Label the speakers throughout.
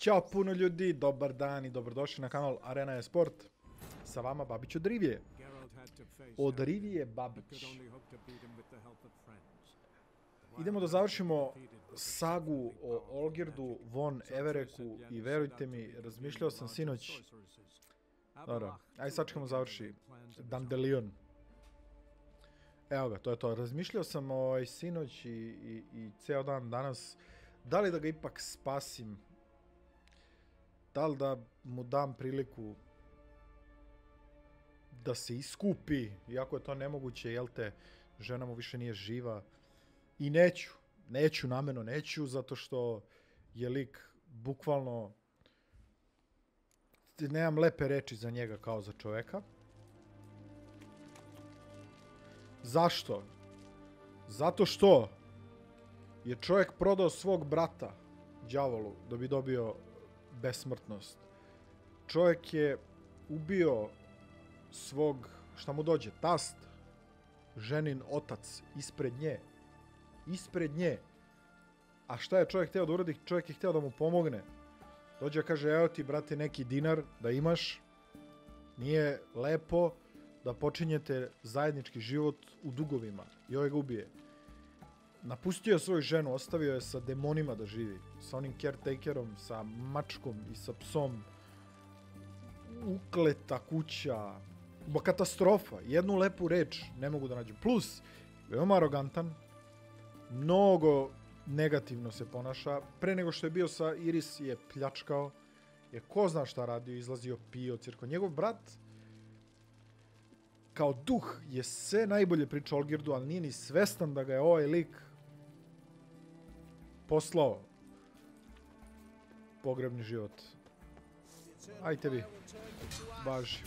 Speaker 1: Ćao puno ljudi, dobar dan i dobrodošli na kanal Arena je Sport. Sa vama Babić od Rivije. Od Rivije Babić. Idemo da završimo sagu o Olgirdu, Von Evereku i verujte mi, razmišljao sam sinoć... Dobro, aj sačekamo završi. Dandelion. Evo ga, to je to. Razmišljao sam ovaj, sinoć i, i, i ceo dan danas da li da ga ipak spasim da li da mu dam priliku da se iskupi, iako je to nemoguće, jel te, žena mu više nije živa. I neću, neću nameno, neću, zato što je lik bukvalno nemam lepe reči za njega kao za čoveka. Zašto? Zato što je čovjek prodao svog brata đavolu da bi dobio besmrtnost. Čovjek je ubio svog, šta mu dođe, tast, ženin otac, ispred nje. Ispred nje. A šta je čovjek htio da uradi? Čovjek je htio da mu pomogne. Dođe kaže, evo ti, brate, neki dinar da imaš. Nije lepo da počinjete zajednički život u dugovima. I ovaj ga ubije. Napustio svoju ženu, ostavio je sa demonima da živi. Sa onim caretakerom, sa mačkom i sa psom. Ukleta kuća. Bo katastrofa. Jednu lepu reč ne mogu da nađem. Plus, veoma arogantan. Mnogo negativno se ponaša. Pre nego što je bio sa Iris je pljačkao. Je ko zna šta radio, izlazio, pio, cirko. Njegov brat kao duh je sve najbolje pričao Olgirdu, ali nije ni svestan da ga je ovaj lik poslao pogrebni život. Ajte vi. Baži.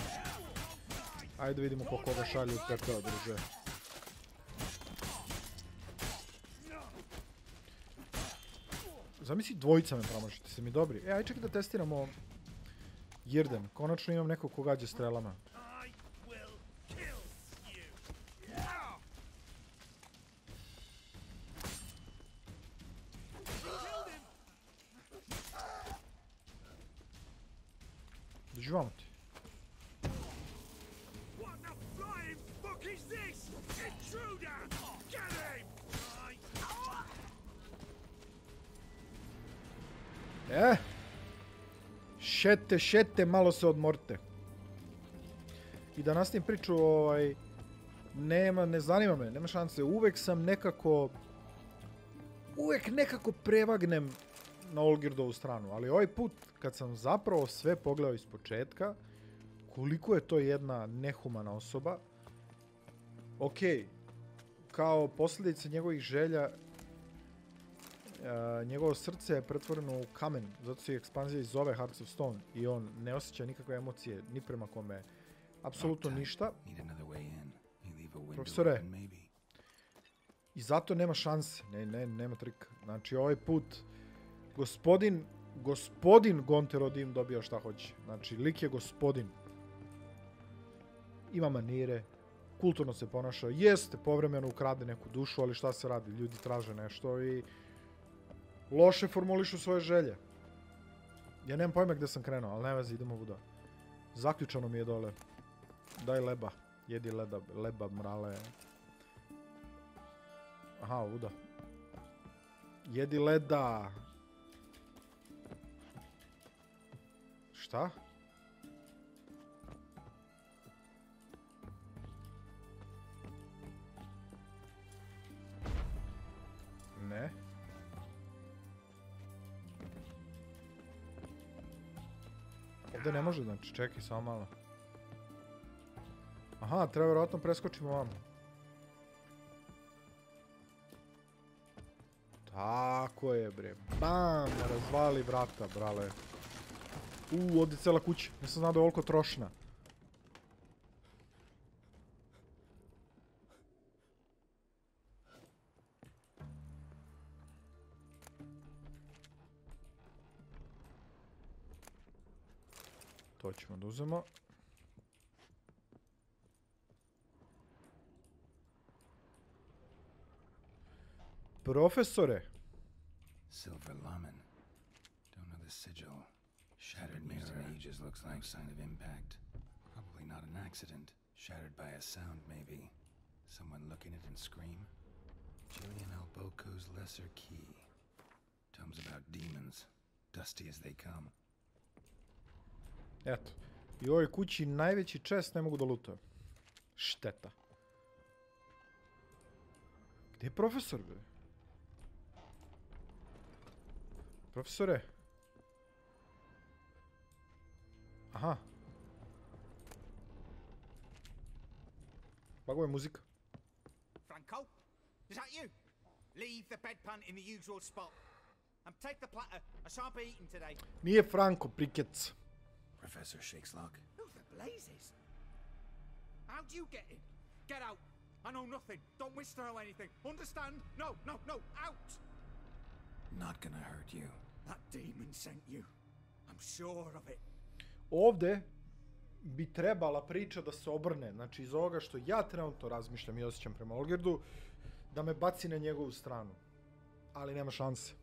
Speaker 1: Ajde vidimo ko koga šalju u pepeo, druže. Zamisli dvojica me promašite, se mi dobri. E, aj čekaj da testiramo Jirden. Konačno imam nekog ko gađa strelama. Dođi ti. E, šete, šete, malo se odmorte. I da nastavim priču, ovaj, nema, ne zanima me, nema šanse. Uvek sam nekako, uvek nekako prevagnem na Olgirdovu stranu, ali ovaj put kad sam zapravo sve pogledao iz početka, koliko je to jedna nehumana osoba, ok, kao posljedica njegovih želja, uh, njegovo srce je pretvoreno u kamen, zato se ekspanzija i zove Hearts of Stone i on ne osjeća nikakve emocije ni prema kome, apsolutno ništa. Profesore, i zato nema šanse, ne, ne, nema trika. Znači ovaj put gospodin, gospodin Gonter Odim dobio šta hoće. Znači, lik je gospodin. Ima manire, kulturno se ponaša, jeste povremeno ukrade neku dušu, ali šta se radi, ljudi traže nešto i loše formulišu svoje želje. Ja nemam pojma gde sam krenuo, ali ne vezi, idemo vuda. Zaključano mi je dole. Daj leba, jedi leda, leba, mrale. Aha, vuda. Jedi leda, Šta? Ne. Ovdje ne može, znači, čekaj samo malo. Aha, treba vjerojatno preskočimo vam. Tako je, bre. Bam, razvali vrata, brale. Uuu, ovdje cela kuća. Nisam znao da je ovoliko trošna. To ćemo da uzemo. Profesore.
Speaker 2: Silver Lamen. sigil. Shattered mirror ages looks like sign of impact. Probably not an accident. Shattered by a sound, maybe. Someone looking at and scream. Julian Alboco's lesser key. Tomes about demons. Dusty as they come.
Speaker 1: Eto. I u ovoj kući najveći čest ne mogu da lutaju. Šteta. Gdje je profesor, bre? Profesore? Aha. Baguje muzika.
Speaker 3: Franco? Is that you? Leave the bedpan in the usual spot. And take the platter. I shan't be eating today.
Speaker 1: Nije Franco, Prikec.
Speaker 2: Professor Shakeslock.
Speaker 3: Who the blazes? How'd you get in? Get out. I know nothing. Don't wish to know anything. Understand? No, no, no. Out!
Speaker 2: Not gonna hurt you.
Speaker 3: That demon sent you. I'm sure of it.
Speaker 1: Ovde bi trebala priča da se obrne, znači iz ovoga što ja trenutno razmišljam i osjećam prema Olgirdu, da me baci na njegovu stranu. Ali nema šanse.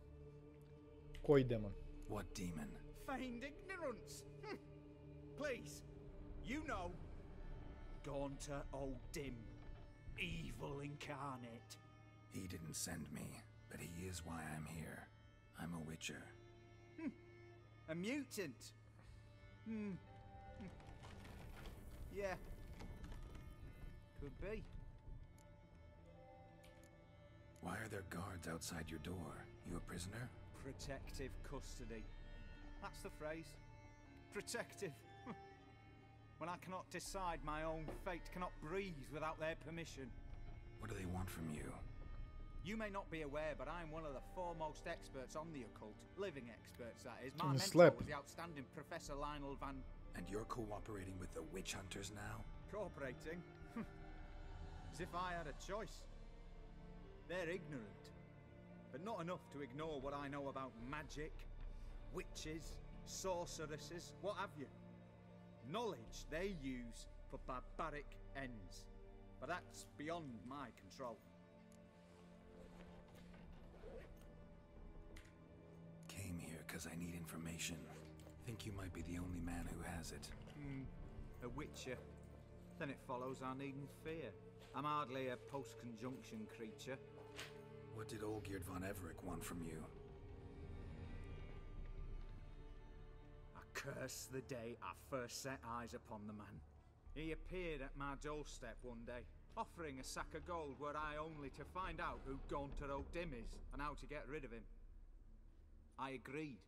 Speaker 1: Koji demon?
Speaker 2: What demon?
Speaker 3: Feigned ignorance. Hm. Please. You know. Gaunter O'Dim. Evil incarnate.
Speaker 2: He didn't send me, but he is why I'm here. I'm a witcher.
Speaker 3: A mutant. Hmm. Yeah. Could be.
Speaker 2: Why are there guards outside your door? You a prisoner?
Speaker 3: Protective custody. That's the phrase. Protective. when I cannot decide my own fate, cannot breathe without their permission.
Speaker 2: What do they want from you?
Speaker 3: You may not be aware, but I'm one of the foremost experts on the occult. Living experts, that is. My
Speaker 1: On
Speaker 3: mentor
Speaker 1: slip.
Speaker 3: was the outstanding Professor Lionel Van...
Speaker 2: And you're cooperating with the witch hunters now?
Speaker 3: Cooperating? Hm. As if I had a choice. They're ignorant, but not enough to ignore what I know about magic, witches, sorceresses, what have you. Knowledge they use for barbaric ends. But that's beyond my control.
Speaker 2: Because I need information. Think you might be the only man who has it.
Speaker 3: Hmm, a witcher. Then it follows I needn't fear. I'm hardly a post-conjunction creature.
Speaker 2: What did Olgierd von Everett want from you?
Speaker 3: I curse the day I first set eyes upon the man. He appeared at my doorstep one day, offering a sack of gold were I only to find out who Gaunter O'Dim is and how to get rid of him. I agreed.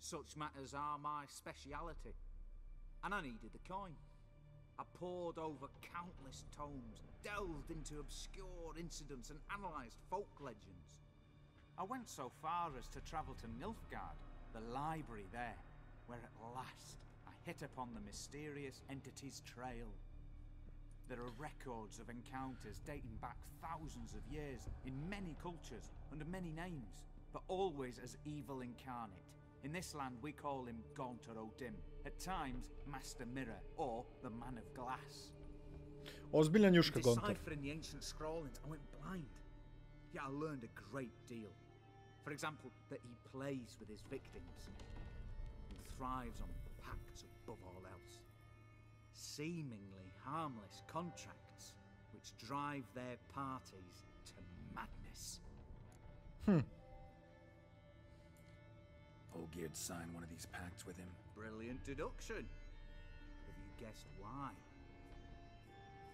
Speaker 3: Such matters are my speciality. And I needed the coin. I pored over countless tomes, delved into obscure incidents, and analysed folk legends. I went so far as to travel to Nilfgaard, the library there, where at last I hit upon the mysterious entity's trail. There are records of encounters dating back thousands of years in many cultures under many names, but always as evil incarnate. In this land, we call him Gaunter O'Dim, at times Master Mirror or the Man of Glass.
Speaker 1: Ozbiljna njuška Gontar.
Speaker 3: Deciphering the ancient scrawlings, I went blind. Yet I learned a great deal. For example, that he plays with his victims and thrives on pacts above all else. Seemingly harmless contracts which drive their parties to madness. Hmm.
Speaker 2: Olgierd sign one of these pacts with him.
Speaker 3: Brilliant deduction. Have you guessed why?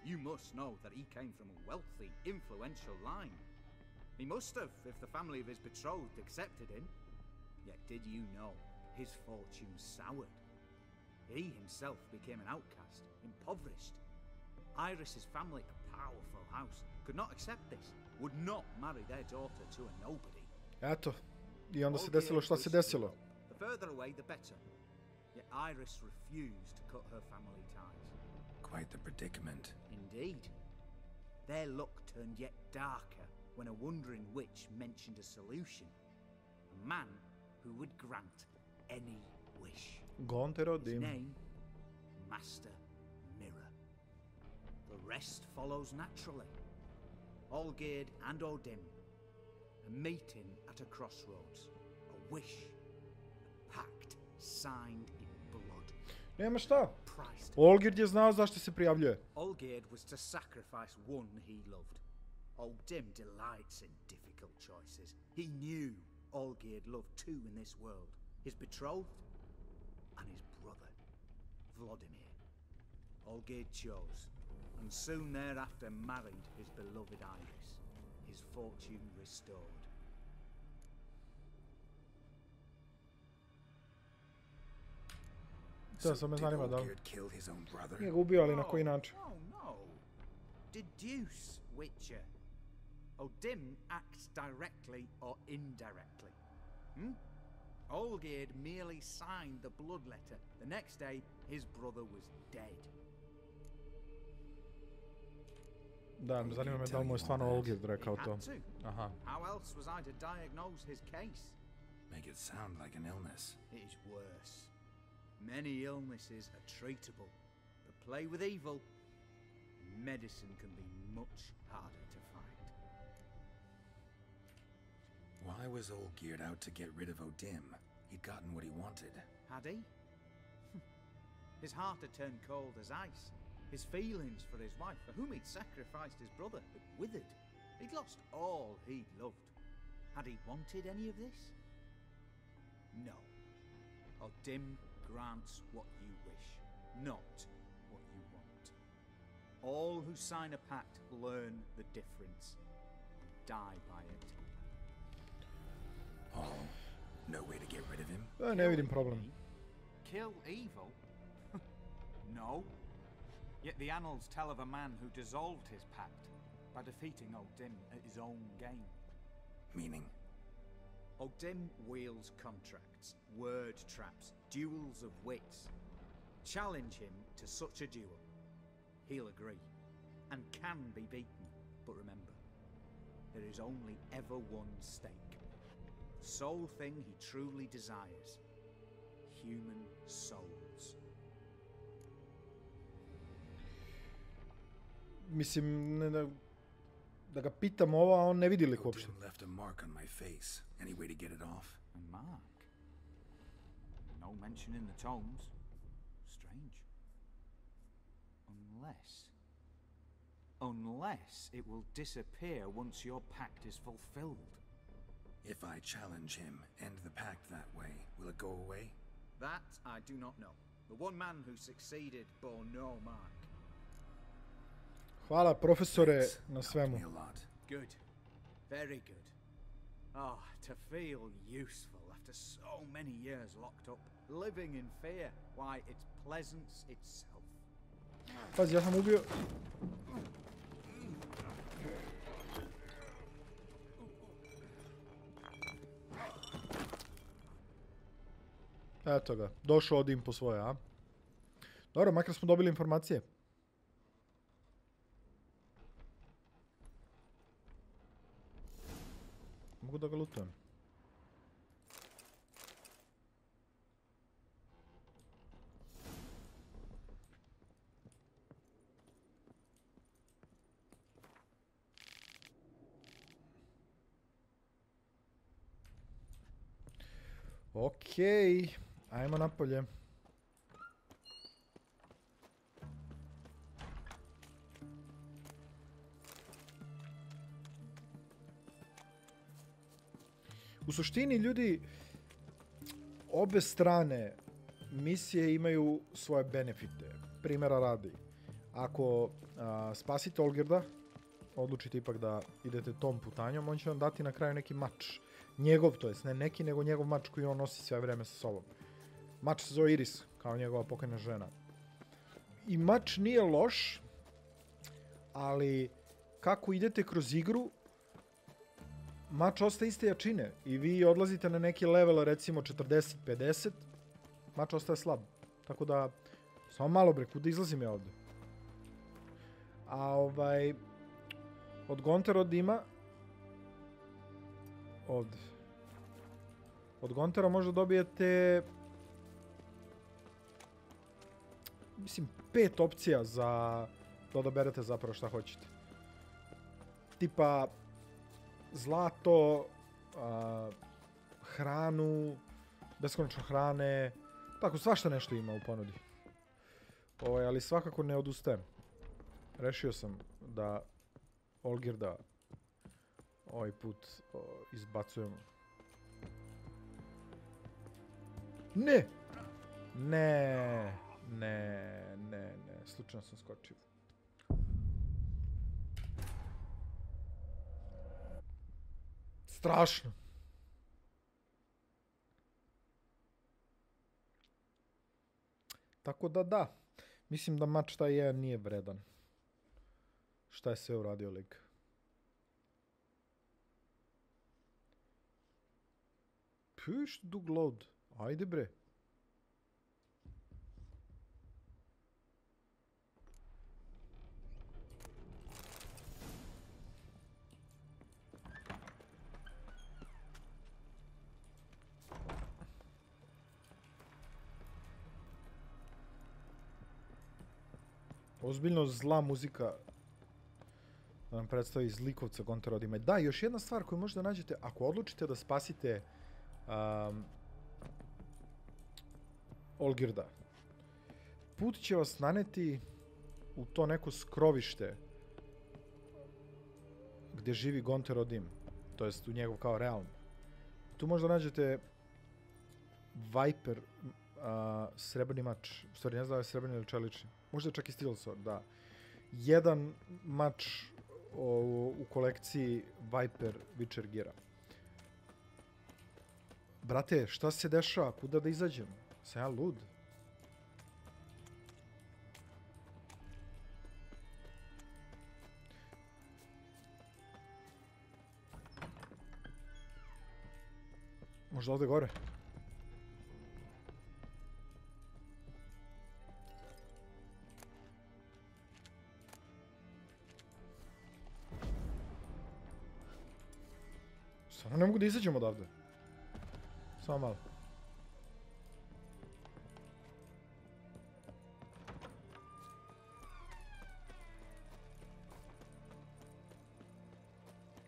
Speaker 3: You must know that he came from a wealthy, influential line. He must have, if the family of his betrothed accepted him. Yet did you know his fortune soured? He himself became an outcast, impoverished. Iris's family, a powerful house, could not accept this, would not marry their daughter to a nobody.
Speaker 1: Eto. I onda se desilo šta se desilo.
Speaker 3: The further away, the better. Yet Iris refused to cut her family ties.
Speaker 2: Quite the predicament.
Speaker 3: Indeed. Their luck turned yet darker when a wandering witch mentioned a solution. A man who would grant any wish.
Speaker 1: Gonter
Speaker 3: His name, Master Mirror. The rest follows naturally. Olgierd and Odin. A meeting at a crossroads. A wish. A pact. signed in blood.
Speaker 1: Nema šta. Olgerd je znao zašto se prijavljuje.
Speaker 3: Olgierd was to sacrifice one he loved. Old Dim delights in difficult choices. He knew Olgierd loved two in this world his betrothed and his brother, Vladimir. Olgierd chose, and soon thereafter married his beloved Iris, his fortune restored.
Speaker 1: To sad me
Speaker 2: did
Speaker 1: zanima da li...
Speaker 2: Olgierd kill his own brother?
Speaker 1: Nije ga ubio, ali na koji način?
Speaker 3: No, no. Deduce, Witcher. Odin acts directly or indirectly. Hmm? Olgierd merely signed the blood letter. The next day, his brother was dead.
Speaker 1: Da, zanima me da li mu je stvarno Olgerd
Speaker 3: He
Speaker 1: rekao to.
Speaker 3: had to.
Speaker 1: Aha.
Speaker 3: How else was I to diagnose his case?
Speaker 2: Make it sound like an illness.
Speaker 3: It is worse. Many illnesses are treatable, but play with evil, medicine can be much harder to find.
Speaker 2: Why was all geared out to get rid of Odim? He'd gotten what he wanted.
Speaker 3: Had he? Hmm. his heart had turned cold as ice. His feelings for his wife, for whom he'd sacrificed his brother, had withered. He'd lost all he'd loved. Had he wanted any of this? No. Odim grants what you wish, not what you want. All who sign a pact learn the difference and die by it.
Speaker 2: Oh, no way to get rid of him?
Speaker 1: E, ne vidim problem.
Speaker 3: Kill evil? no. Yet the annals tell of a man who dissolved his pact by defeating Odin at his own game.
Speaker 2: Meaning?
Speaker 3: Odin wields contracts, word traps, duels of wits. Challenge him to such a duel. He'll agree, and can be beaten. But remember, there is only ever one stake. the Sole thing he truly desires human souls.
Speaker 1: Mislim, ne, da, da ga pitam ovo, a on ne vidi lik uopšte.
Speaker 2: Left a mark on my face. Any way to get it off?
Speaker 3: A mark? No mention in the tomes. Strange. Unless. Unless it will disappear once your pact is fulfilled.
Speaker 2: If I challenge him, end the pact that way, will it go away?
Speaker 3: That I do not know. The one man who succeeded bore no mark.
Speaker 1: Hvala profesore na
Speaker 2: Helped
Speaker 1: svemu.
Speaker 2: me a lot.
Speaker 3: Good. Very good. Oh, to feel useful after so many years locked up, living in fear. Why, it's pleasance itself.
Speaker 1: Pazi, ja sam. Eto ga, došao Odin po svoje, a? Dobro, makar smo dobili informacije. Mogu da ga lutujem. Okej, ajmo napolje. U suštini ljudi obe strane misije imaju svoje benefite. Primjera radi. Ako spasite Olgerda, odlučite ipak da idete tom putanjom, on će vam dati na kraju neki mač. Njegov, to jest ne neki, nego njegov mač koji on nosi sve vreme sa sobom. Mač se zove Iris, kao njegova pokojna žena. I mač nije loš, ali kako idete kroz igru, mač ostaje iste jačine i vi odlazite na neki level, recimo 40-50, mač ostaje slab. Tako da, samo malo bre, kuda izlazim ja ovde? A ovaj, od Gonterod ima od od Gontera možda dobijete mislim pet opcija za da odaberete zapravo šta hoćete. Tipa zlato, hranu, beskonačno hrane, Tako, svašta nešto ima u ponudi. Ovaj, ali svakako ne odustajem. Rešio sam da Olgirda ovaj put o, izbacujemo. Ne! Ne, ne, ne, ne, slučajno sam skočio. Strašno. Tako da da, mislim da mač taj jedan nije vredan. Šta je sve uradio lik? Puš, dug load. Ajde bre. Ozbiljno zla muzika da nam predstavi zlikovca Gonta Rodima. Da, još jedna stvar koju možda nađete, ako odlučite da spasite um, Olgirda, put će vas naneti u to neko skrovište gde živi Gonter Odim, to jest u njegov kao realm. Tu možda nađete Viper, uh, srebrni mač, u stvari ne znam da je srebrni ili čelični, možda čak i Steel Sword, da. Jedan mač o, u kolekciji Viper Witcher Gira. Brate, šta se dešava? Kuda da izađem? Sam ja lud? Možda ovde gore? Samo ne mogu da izađem odavde. Samo malo.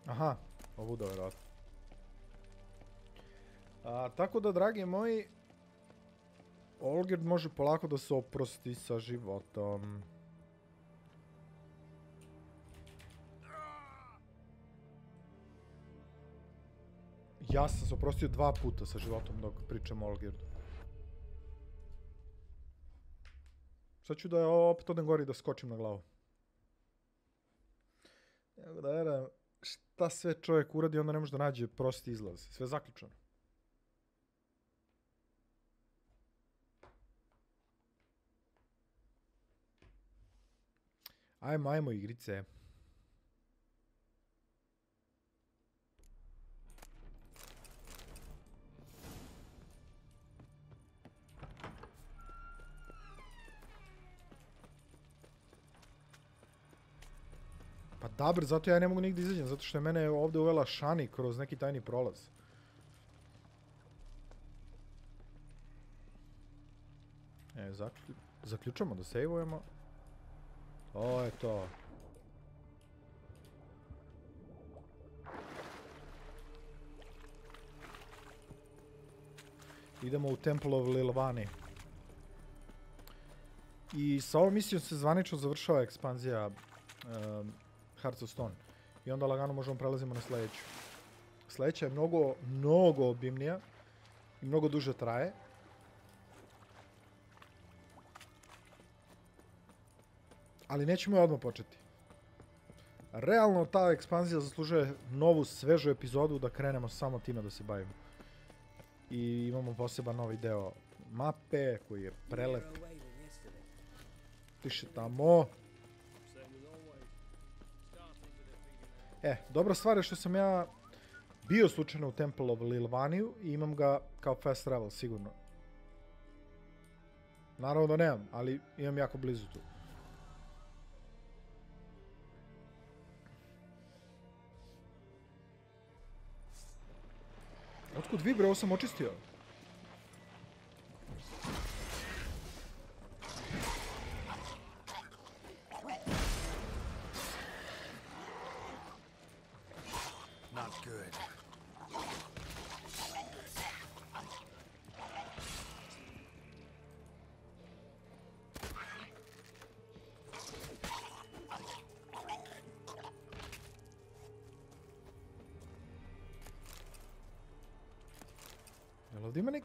Speaker 1: Aha, ovuda verovatno. A, tako da, dragi moji, Olgerd može polako da se oprosti sa životom. Ja sam se oprostio dva puta sa životom dok pričam o Olgirdu. Sad ću da opet odem gori da skočim na glavu. Evo da veram šta sve čovjek uradi, onda ne može da nađe prosti izlaz. Sve zaključano. Ajmo, ajmo igrice. Dobro, zato ja ne mogu nigdje izađem, zato što je mene ovdje uvela Shani kroz neki tajni prolaz. E, zaklju... zaključamo da sejvujemo. To je to. Idemo u Temple of Lilvani. I sa ovom misijom se zvanično završava ekspanzija Hearts of Stone. I onda lagano možemo prelazimo na sledeću. Sledeća je mnogo, mnogo obimnija i mnogo duže traje. Ali nećemo je odmah početi. Realno ta ekspanzija zaslužuje novu, svežu epizodu da krenemo samo time da se bavimo. I imamo poseban novi deo mape koji je prelep. Piše tamo. E, dobra stvar je što sam ja bio slučajno u Temple of Lilvaniju i imam ga kao fast travel, sigurno. Naravno da nemam, ali imam jako blizu tu. Otkud vi ovo sam očistio.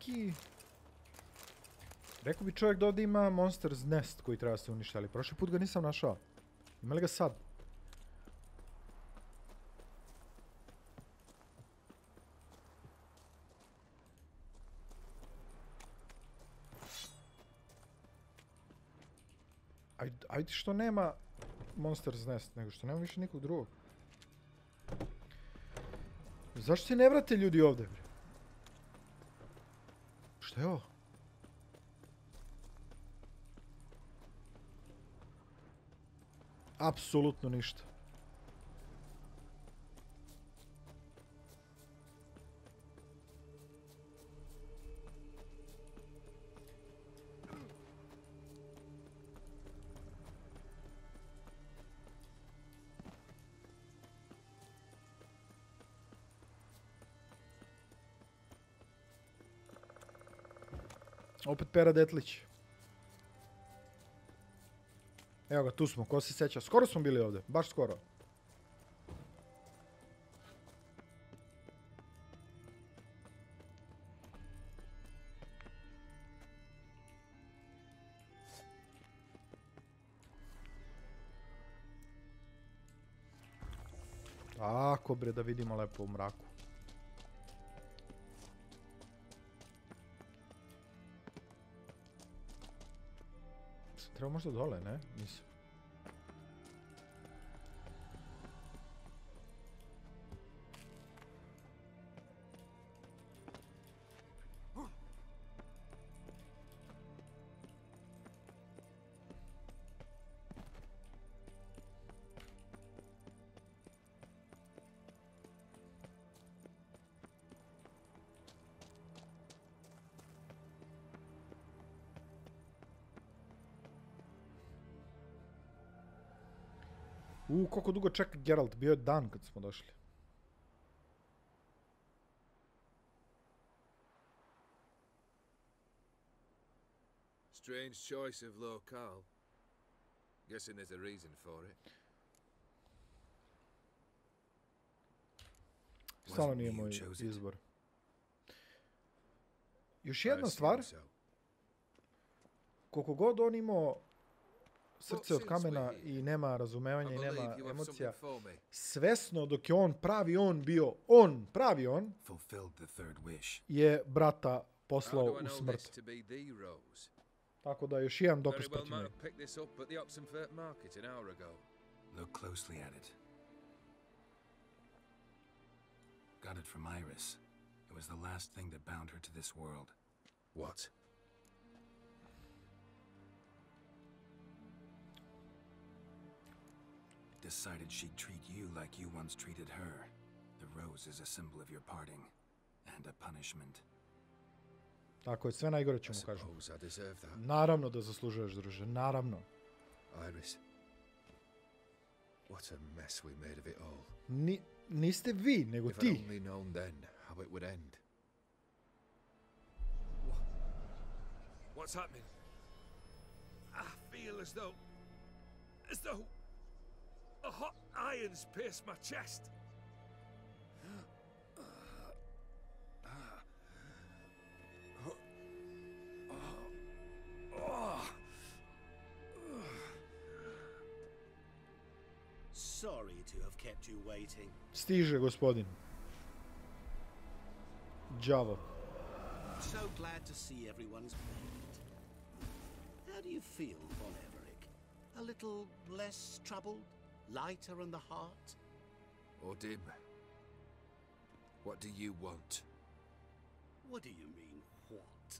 Speaker 1: Neki... Rekao bi čovjek da ovdje ima Monster's Nest koji treba se uništiti, ali prošli put ga nisam našao. Ima li ga sad? Ajde, što nema Monster's Nest, nego što nema više nikog drugog. Zašto se ne vrate ljudi ovdje? Ovo? Apsolutno ništa. Opet Pera Detlić. Evo ga, tu smo, ko se sjeća. Skoro smo bili ovdje, baš skoro. Tako bre, da vidimo lepo u mraku. Treba možda dole, ne? Nisam. U, koliko dugo čeka Geralt? Bio je dan kad smo došli.
Speaker 4: Strange choice of locale. Guessing there's a reason for it.
Speaker 1: Stvarno nije moj izbor. Još jedna stvar, koliko god on imao srce od kamena i nema razumevanja i nema emocija, svesno dok je on pravi on bio, on, pravi on, je brata poslao u smrt. Tako da još jedan dokaz protiv njega.
Speaker 2: Look closely at it. Got it from Iris. It was the last thing that bound her to this world.
Speaker 4: What?
Speaker 2: Decided she'd treat you like you once treated her. The rose is a symbol of your parting. And a punishment.
Speaker 1: Tako je, sve najgore
Speaker 4: I
Speaker 1: ću mu kažem.
Speaker 4: suppose I.
Speaker 1: Naravno da zaslužuješ, druže, naravno.
Speaker 4: Iris. What a mess we made of it all.
Speaker 1: Ni, niste vi, nego
Speaker 4: If I'd only known then how it would end. What's happening? I feel as though. as though. A hot iron's pierced my chest.
Speaker 5: Sorry to have kept you waiting.
Speaker 1: Stiže, gospodin. Đavo.
Speaker 5: So glad to see everyone's made it. How do you feel, Von Everett? A little less troubled? Lighter in the heart?
Speaker 4: Or dim. What do you want?
Speaker 5: What do you mean, what?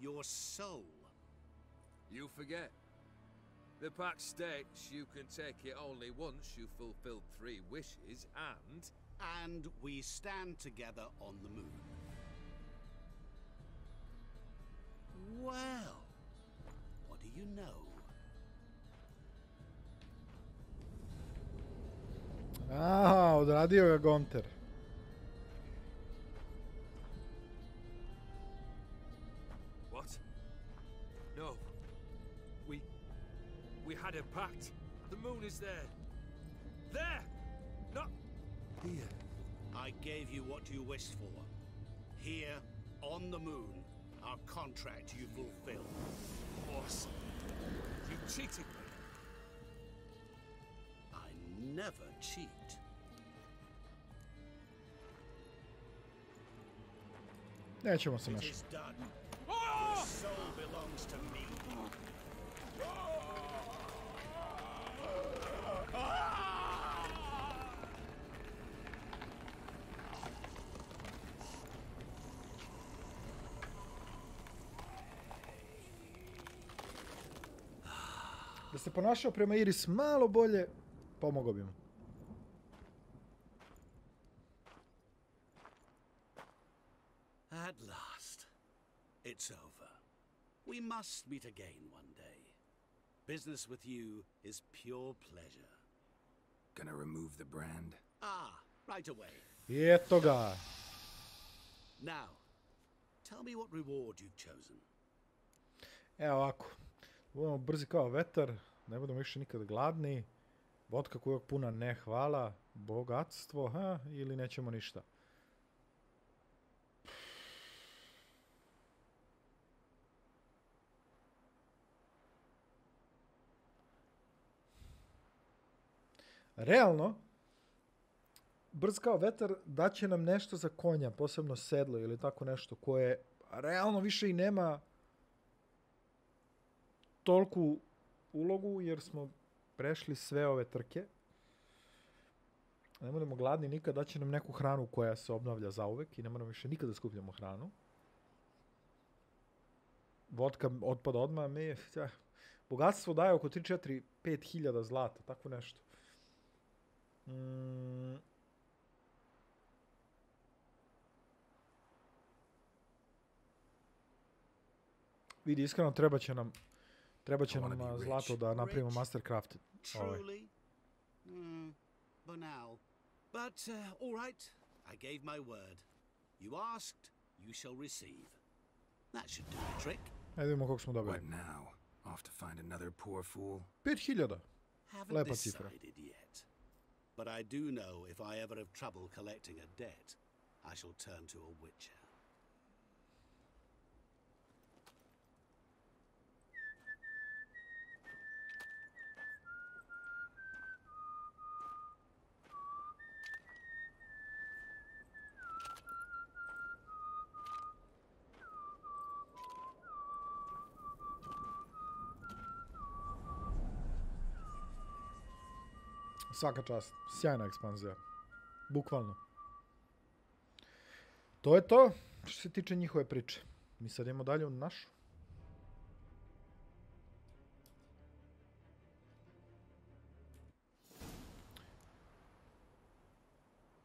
Speaker 5: Your soul.
Speaker 4: You forget. The pact states you can take it only once you've fulfilled three wishes and.
Speaker 5: And we stand together on the moon. Well, what do you know?
Speaker 1: Aha, odradio ga Gonter.
Speaker 4: What? No. We. We had a pact. The moon is there. There! Not here.
Speaker 5: I gave you what you wished for. Here on the moon. Our contract you fulfill.
Speaker 4: Awesome. You cheated me.
Speaker 5: Never cheat.
Speaker 1: Nećemo se
Speaker 5: me.
Speaker 1: Da se ponašao prema Iris malo bolje, pomogao bi mu.
Speaker 5: At last. It's over. We must meet again one day. Business with you is pure pleasure.
Speaker 2: Gonna remove the brand?
Speaker 5: Ah, right away.
Speaker 1: I eto ga.
Speaker 5: Now, tell me what reward you've chosen.
Speaker 1: Evo ovako. Budemo brzi kao vetar, ne budemo više nikad gladni. Vodka koja je puna ne hvala, bogatstvo, ha, ili nećemo ništa. Realno, brz kao vetar daće nam nešto za konja, posebno sedlo ili tako nešto koje realno više i nema tolku ulogu jer smo prešli sve ove trke. Ne budemo gladni nikad, daće nam neku hranu koja se obnavlja zauvek i ne moramo više nikada da skupljamo hranu. Vodka otpada odmah, mi, ja, bogatstvo daje oko 3, 4, 5 hiljada zlata, tako nešto. Mm. Vidi, iskreno treba će nam treba će nam
Speaker 2: be
Speaker 1: a,
Speaker 2: rich.
Speaker 1: zlato da napravimo Mastercraft.
Speaker 5: Truly? Hmm, banal. But, uh, all right. I gave my word. You asked, you shall receive. That should do the trick.
Speaker 1: Ajde vidimo koliko smo dobili.
Speaker 2: What now? Off to find another poor fool?
Speaker 1: 5000.
Speaker 5: Haven't
Speaker 1: Lepa cifra.
Speaker 5: decided yet. But I do know if I ever have trouble collecting a debt, I shall turn to a witcher.
Speaker 1: Svaka čast. Sjajna ekspanzija. Bukvalno. To je to što se tiče njihove priče. Mi sad idemo dalje u našu.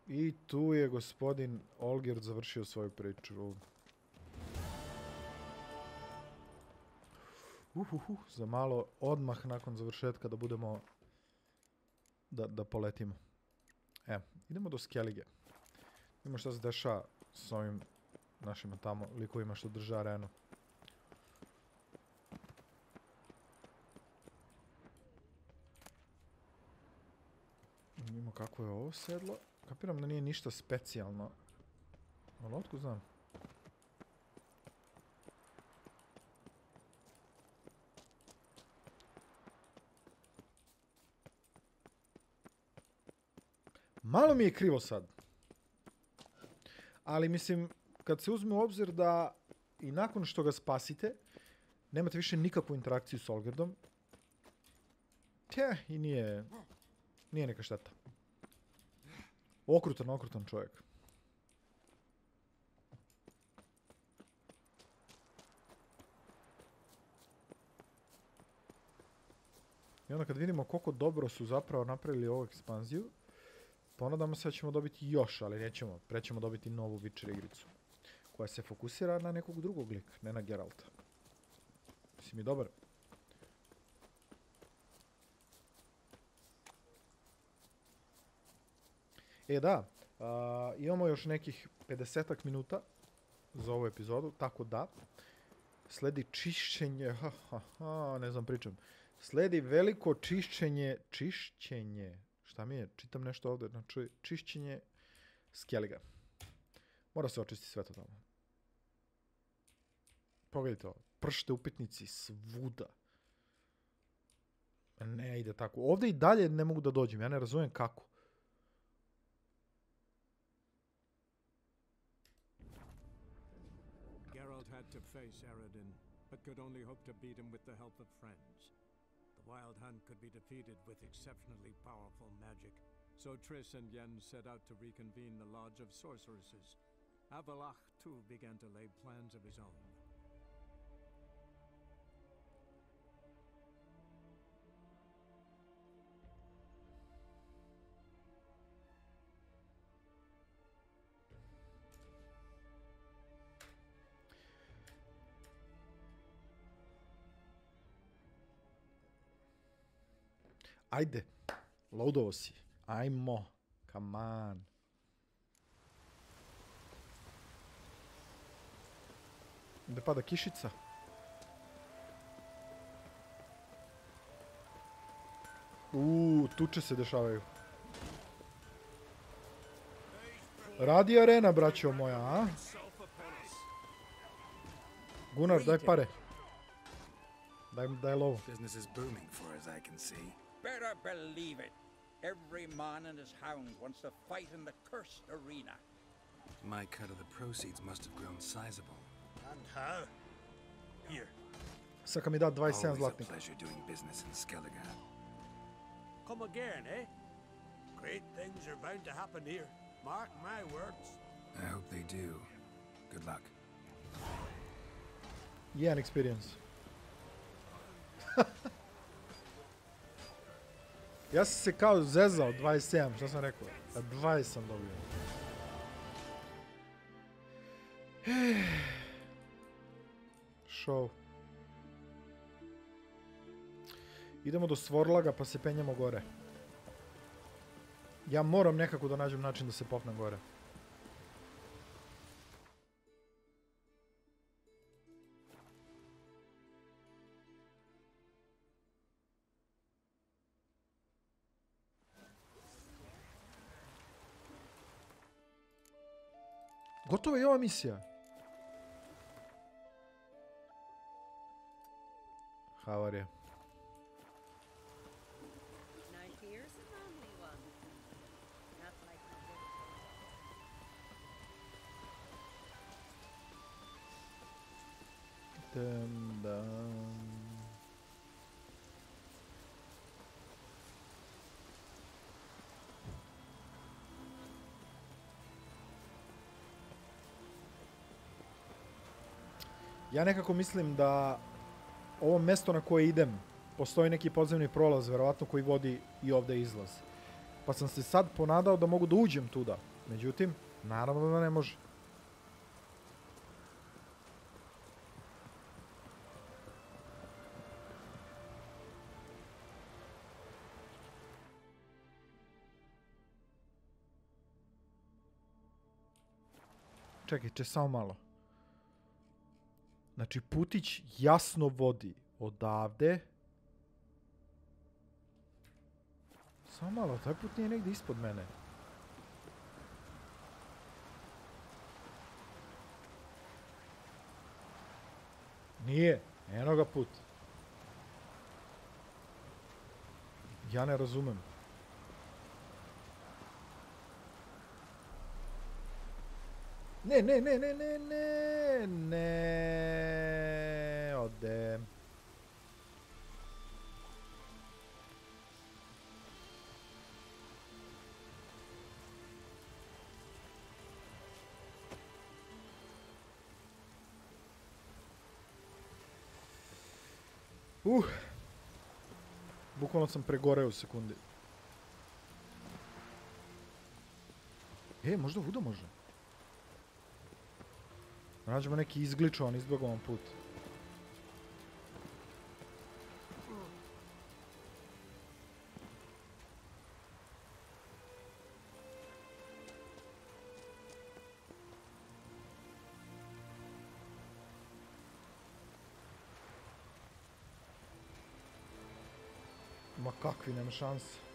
Speaker 1: I tu je gospodin Olgerd završio svoju priču. Uhuhu, za malo odmah nakon završetka da budemo da, da poletimo. E, idemo do Skellige. Vidimo šta se dešava s ovim našima tamo likovima što drže arenu. Vidimo kako je ovo sedlo. Kapiram da nije ništa specijalno. Ali otkud znam? Malo mi je krivo sad. Ali mislim, kad se uzme u obzir da i nakon što ga spasite, nemate više nikakvu interakciju s Olgerdom, te, i nije, nije neka šteta. Okrutan, okrutan čovjek. I onda kad vidimo koliko dobro su zapravo napravili ovu ekspanziju, ponadamo se da ćemo dobiti još, ali nećemo. Pre ćemo dobiti novu Witcher igricu. Koja se fokusira na nekog drugog lika, ne na Geralta. Mislim i dobar. E da, imamo još nekih 50 minuta za ovu epizodu, tako da sledi čišćenje, ne znam pričam, sledi veliko čišćenje, čišćenje, šta mi je, čitam nešto ovdje, znači čišćenje skeliga. Mora se očistiti sve to tamo. Pogledajte ovo. Pršte upitnici svuda. Ne ide tako. Ovdje i dalje ne mogu da dođem. Ja ne razumijem kako.
Speaker 6: Geralt had to face Eredin, but could only hope to beat him with the help of friends. Wild Hunt could be defeated with exceptionally powerful magic, so Triss and Yen set out to reconvene the Lodge of Sorceresses. Avalach, too, began to lay plans of his own.
Speaker 1: Ajde. Loadovo si. Ajmo. Come on. Da pada kišica. Uuu, tuče se dešavaju. Radi arena, braćo moja, a? Gunnar, daj pare. Daj, daj lovu.
Speaker 2: Business is booming for as I can see.
Speaker 7: Better believe it. Every man and his hound wants to fight in the cursed arena.
Speaker 2: My cut of the proceeds must have grown sizable.
Speaker 5: And how? Here,
Speaker 1: Sad mi da 27
Speaker 2: Always a
Speaker 1: zlatnika.
Speaker 2: pleasure doing business in Skellige.
Speaker 5: come again, eh? Great things are bound to happen here. Mark my words.
Speaker 2: I hope they do. Good luck.
Speaker 1: Jedan experience. ja sam se kao zezao 27, što sam rekao? A 20 sam dobio. Show. Idemo do Svorlaga pa se penjemo gore. Ja moram nekako da nađem način da se popnem gore. Gotova je i ova misija. Havarija.
Speaker 8: Now here's a lonely
Speaker 1: Ja nekako mislim da ovo mesto na koje idem postoji neki podzemni prolaz, verovatno koji vodi i ovde izlaz. Pa sam se sad ponadao da mogu da uđem tuda. Međutim, naravno da ne može. Čekajte, samo malo. Znači, putić jasno vodi odavde. Samo malo, taj put nije negdje ispod mene. Nije, eno ga put. Ja ne razumem. Ne, ne, ne, ne, ne, ne, ne, ode. Uh. Bukvalno sam pregoreo u sekundi. E, možda vuda može. Nađemo neki izgličovan, izbjegovan put. Ma kakvi, nema šanse.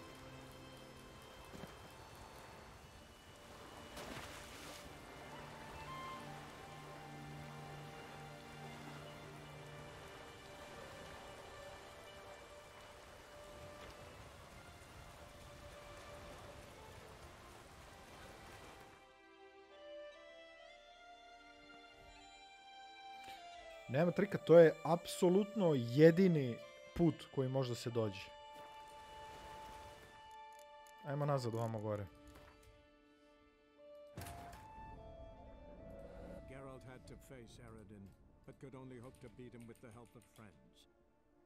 Speaker 1: Nema trika, to je apsolutno jedini put koji možda se dođe. Ajmo nazad ovamo gore.
Speaker 6: Geralt had to face Eredin, but could only hope to beat him with the help of friends.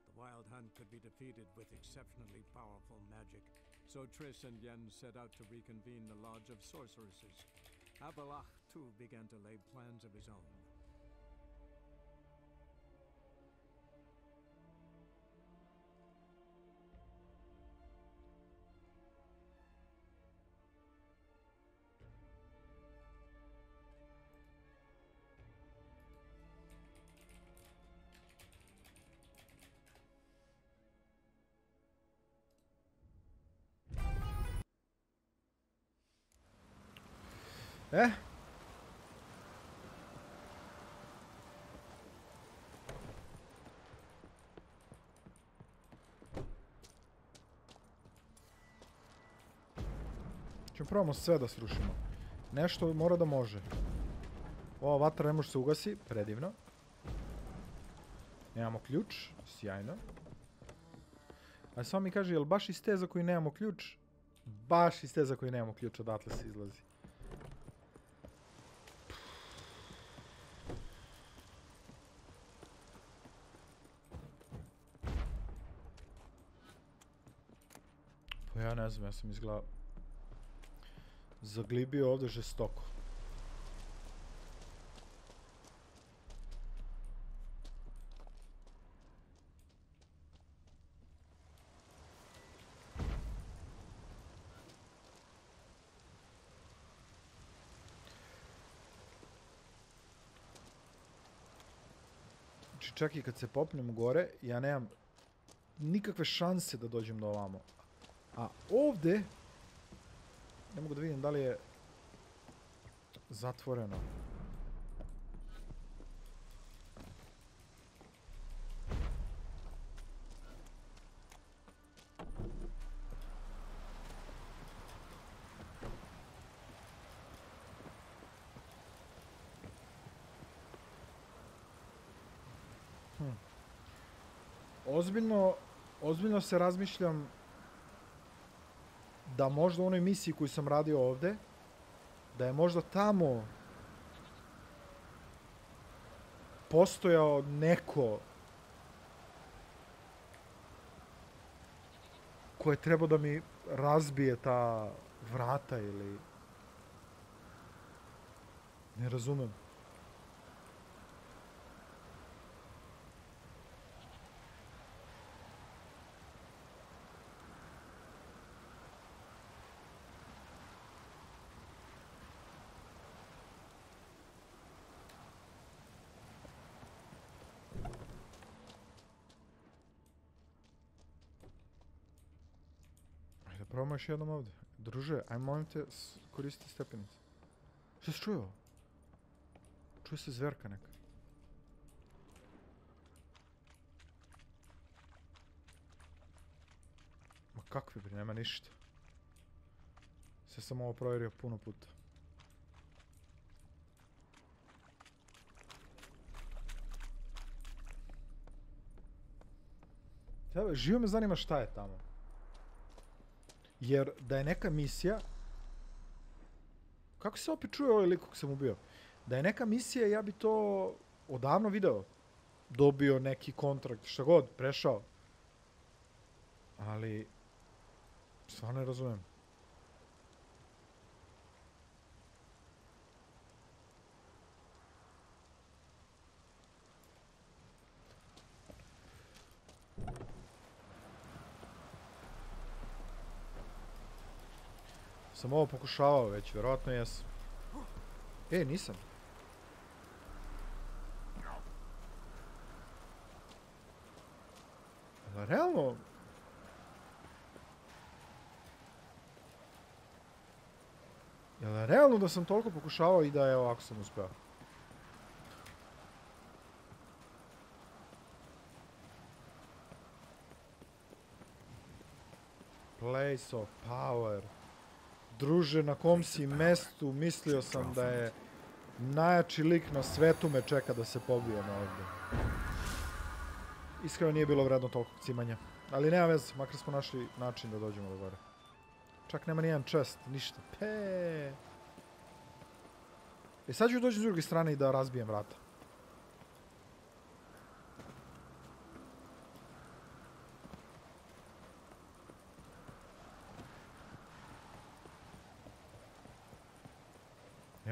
Speaker 6: The Wild Hunt could be defeated with exceptionally powerful magic, so Triss and Yen set out to reconvene the Lodge of Sorceresses. Abelach, too, began to lay plans of his own.
Speaker 1: E? Ćemo probamo sve da srušimo. Nešto mora da može. Ova vatra ne može se ugasi, predivno. Nemamo ključ, sjajno. A samo mi kaže, jel baš iz te za koji nemamo ključ? Baš iz te za koji nemamo ključ, odatle se izlazi. Pa ja ne znam, ja sam izgleda zaglibio ovdje žestoko. Znači čak i kad se popnem gore, ja nemam nikakve šanse da dođem do ovamo. A ovdje, ne mogu da vidim da li je zatvoreno. Hm. Ozbiljno, ozbiljno se razmišljam da možda u onoj misiji koju sam radio ovdje, da je možda tamo postojao neko ko je trebao da mi razbije ta vrata ili... Ne razumem. Probamo još jednom ovdje. Druže, aj molim te, s- koristi stepenice. Šta se čuje ovo? Čuje se zverka neka. Ma kakvi bre, nema ništa. Sve sam ovo provjerio puno puta. Evo, živo me zanima šta je tamo. Jer da je neka misija... Kako se opet čuje ovaj lik kog sam ubio? Da je neka misija, ja bi to odavno video. Dobio neki kontrakt, šta god, prešao. Ali... Stvarno ne razumem. Sam ovo pokušavao već, vjerojatno jesam. E, nisam. Ali realno... Jel realno da sam toliko pokušavao i da je ovako sam uspeo? Place of power. Druže, na kom si mestu mislio sam da je Najjači lik na svetu me čeka da se pobije na ovdje. Iskreno nije bilo vredno toliko cimanja. Ali nema veze, makar smo našli način da dođemo do gore. Čak nema nijedan čest, ništa. Pe. E sad ću doći s druge strane i da razbijem vrata.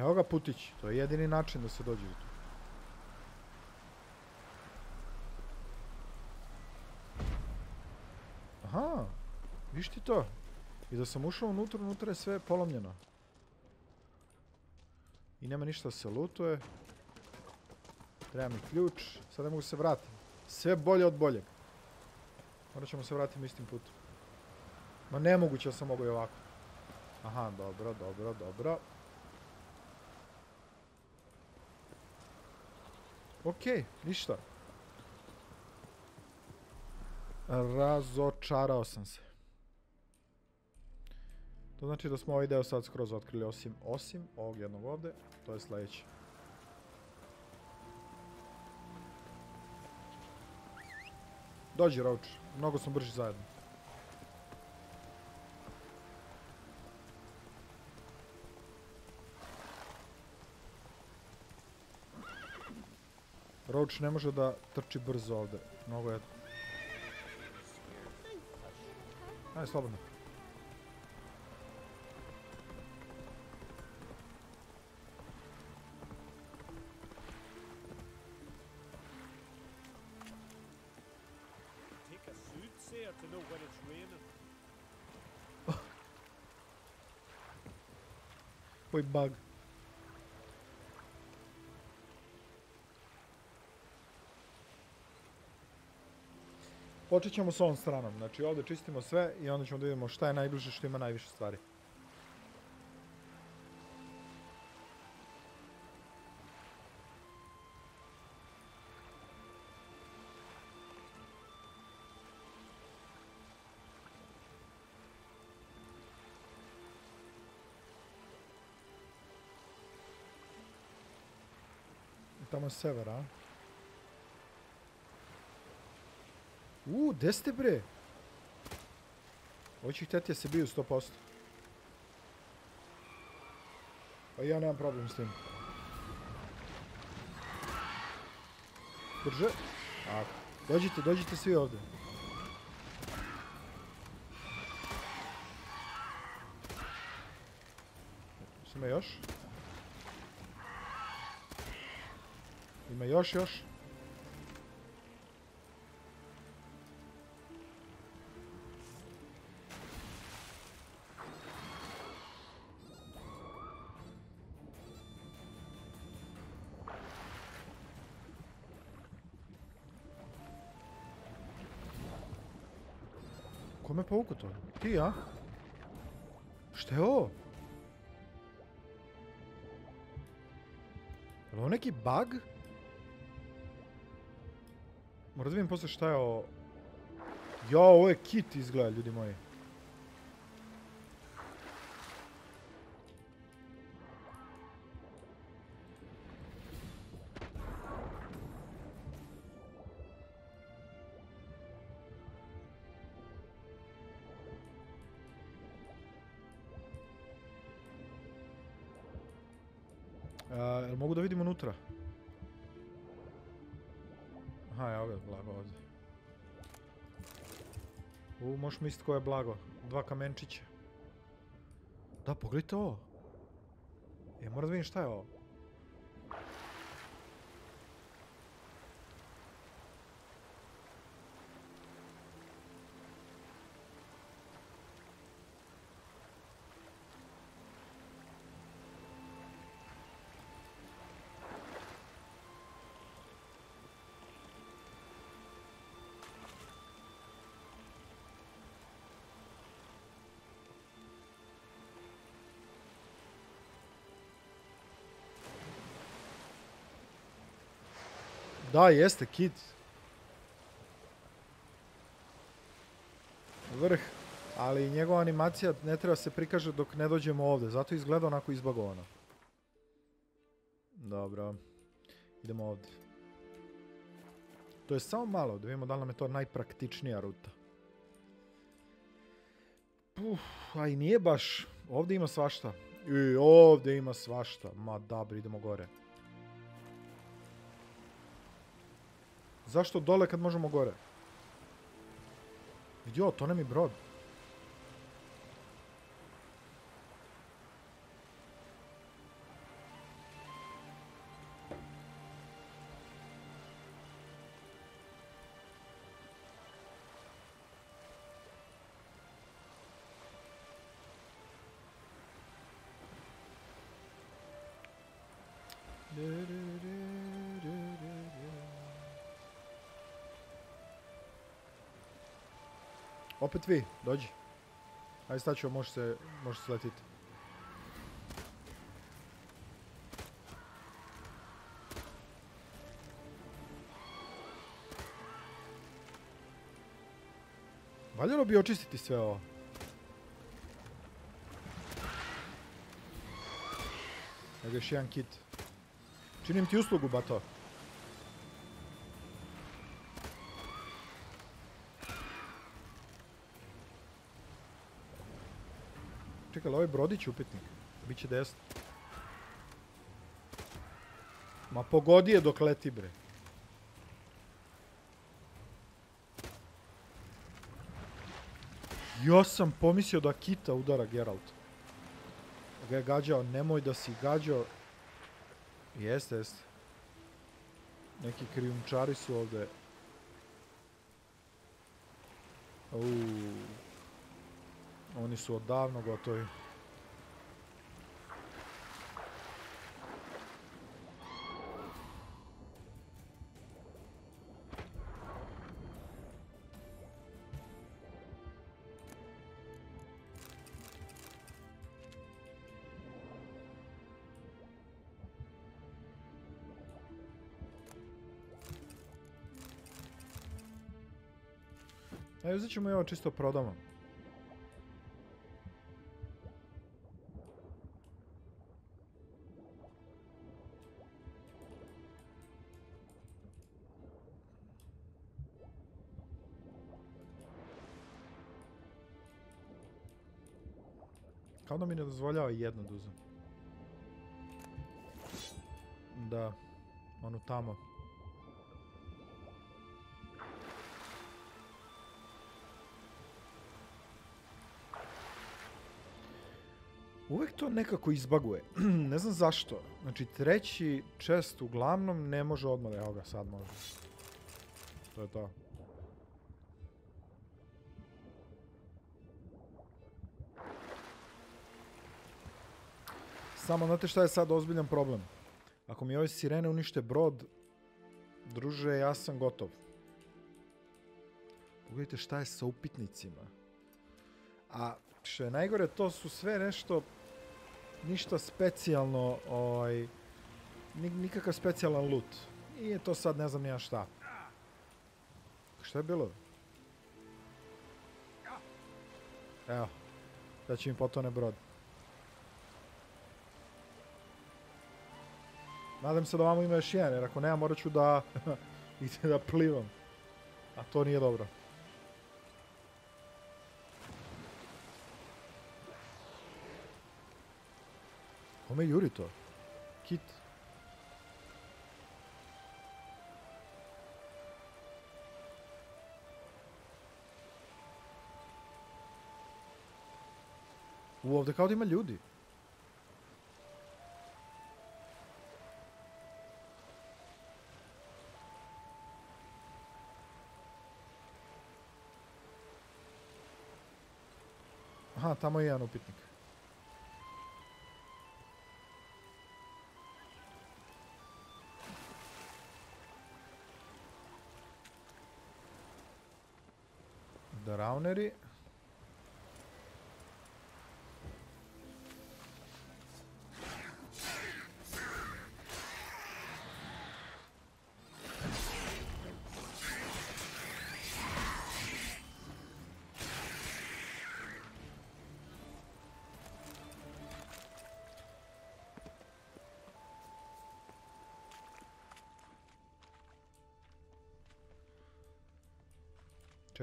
Speaker 1: Evo ga putić, to je jedini način da se dođe do tu. Aha, viš ti to? I da sam ušao unutra, unutra je sve polomljeno. I nema ništa da se lutuje. Treba mi ključ, sad mogu se vratiti. Sve bolje od boljeg. Morat ćemo se vratiti istim putem. Ma nemoguće da sam mogu i ovako. Aha, dobro, dobro, dobro. Okej, ništa. Razočarao sam se. To znači da smo ovaj deo sad skroz otkrili osim, osim ovog jednog ovde. To je sljedeći. Dođi Roach, mnogo smo brži zajedno. Roach ne može da trči brzo ovde. Mnogo je... Ajde, slobodno.
Speaker 6: Take a
Speaker 1: Počet ćemo s ovom stranom. Znači ovdje čistimo sve i onda ćemo da vidimo šta je najbliže što ima najviše stvari. Tamo je sever, a? U, gde ste bre? Ovo će htjeti da se biju 100%. Pa ja nemam problem s tim. Brže. Ako. Dođite, dođite svi ovdje. Ima još? Ima još, još? Kome je povukao to? Ti, a? Šta je ovo? Je ovo neki bug? Moram da vidim posle šta je ovo. Jo, ovo je kit izgleda, ljudi moji. Aha, evo ga, blago ovdje. U, možeš misliti ko je blago. Dva kamenčića. Da, pogledajte ovo. E, moram da vidim šta je ovo. Da, jeste, kit. Vrh. Ali njegova animacija ne treba se prikaže dok ne dođemo ovdje. Zato izgleda onako izbagovano. Dobro. Idemo ovdje. To je samo malo, da vidimo da li nam je to najpraktičnija ruta. Uf, a i nije baš. Ovdje ima svašta. I ovdje ima svašta. Ma dobro, idemo gore. Zašto dole kad možemo gore? Jo, to nam je brod. Opet vi, dođi. Ajde staću, može se, može se letiti. Valjalo bi očistiti sve ovo. Evo još jedan kit. Činim ti uslugu, bato. Čekaj, ovaj brodić upitnik. Biće desno. Ma pogodi je dok leti, bre. Ja sam pomislio da kita udara Geralt. Ga gađao, nemoj da si gađao. Jeste, jeste. Neki krijumčari su ovdje. Uuu. Oni su odavno gotovi. Uzet ćemo i ovo čisto prodamo. Da mi ne dozvoljava jedno da uzem. Da, onu tamo. Uvijek to nekako izbaguje. ne znam zašto. Znači, treći čest uglavnom ne može odmah. Evo ga, sad može. To je to. Samo znate šta je sad ozbiljan problem? Ako mi ove sirene unište brod, druže, ja sam gotov. Pogledajte šta je sa upitnicima. A što je najgore, to su sve nešto, ništa specijalno, ovaj, nikakav specijalan loot. Nije to sad ne znam nija šta. Šta je bilo? Evo, da će mi potone brod. Nadam se da vamo ima još jedan, jer ako nema morat ću da ide da plivam. A to nije dobro. Kome juri to? Kit. U, ovdje kao da ima ljudi. А, там е и jedan upitnik. Драунери.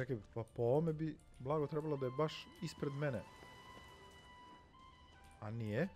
Speaker 1: Čekaj, pa po ovome bi blago trebalo da je baš ispred mene. A nije?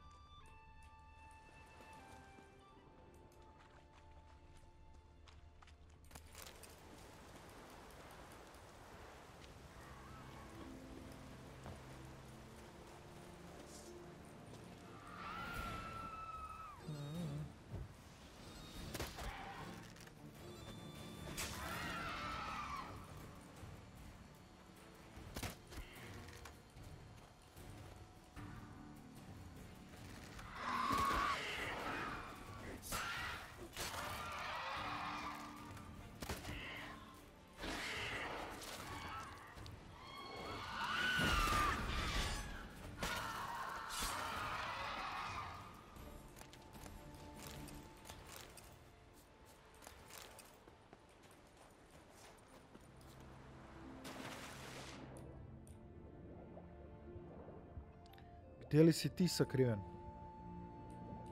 Speaker 1: Gdje li si ti sakriven?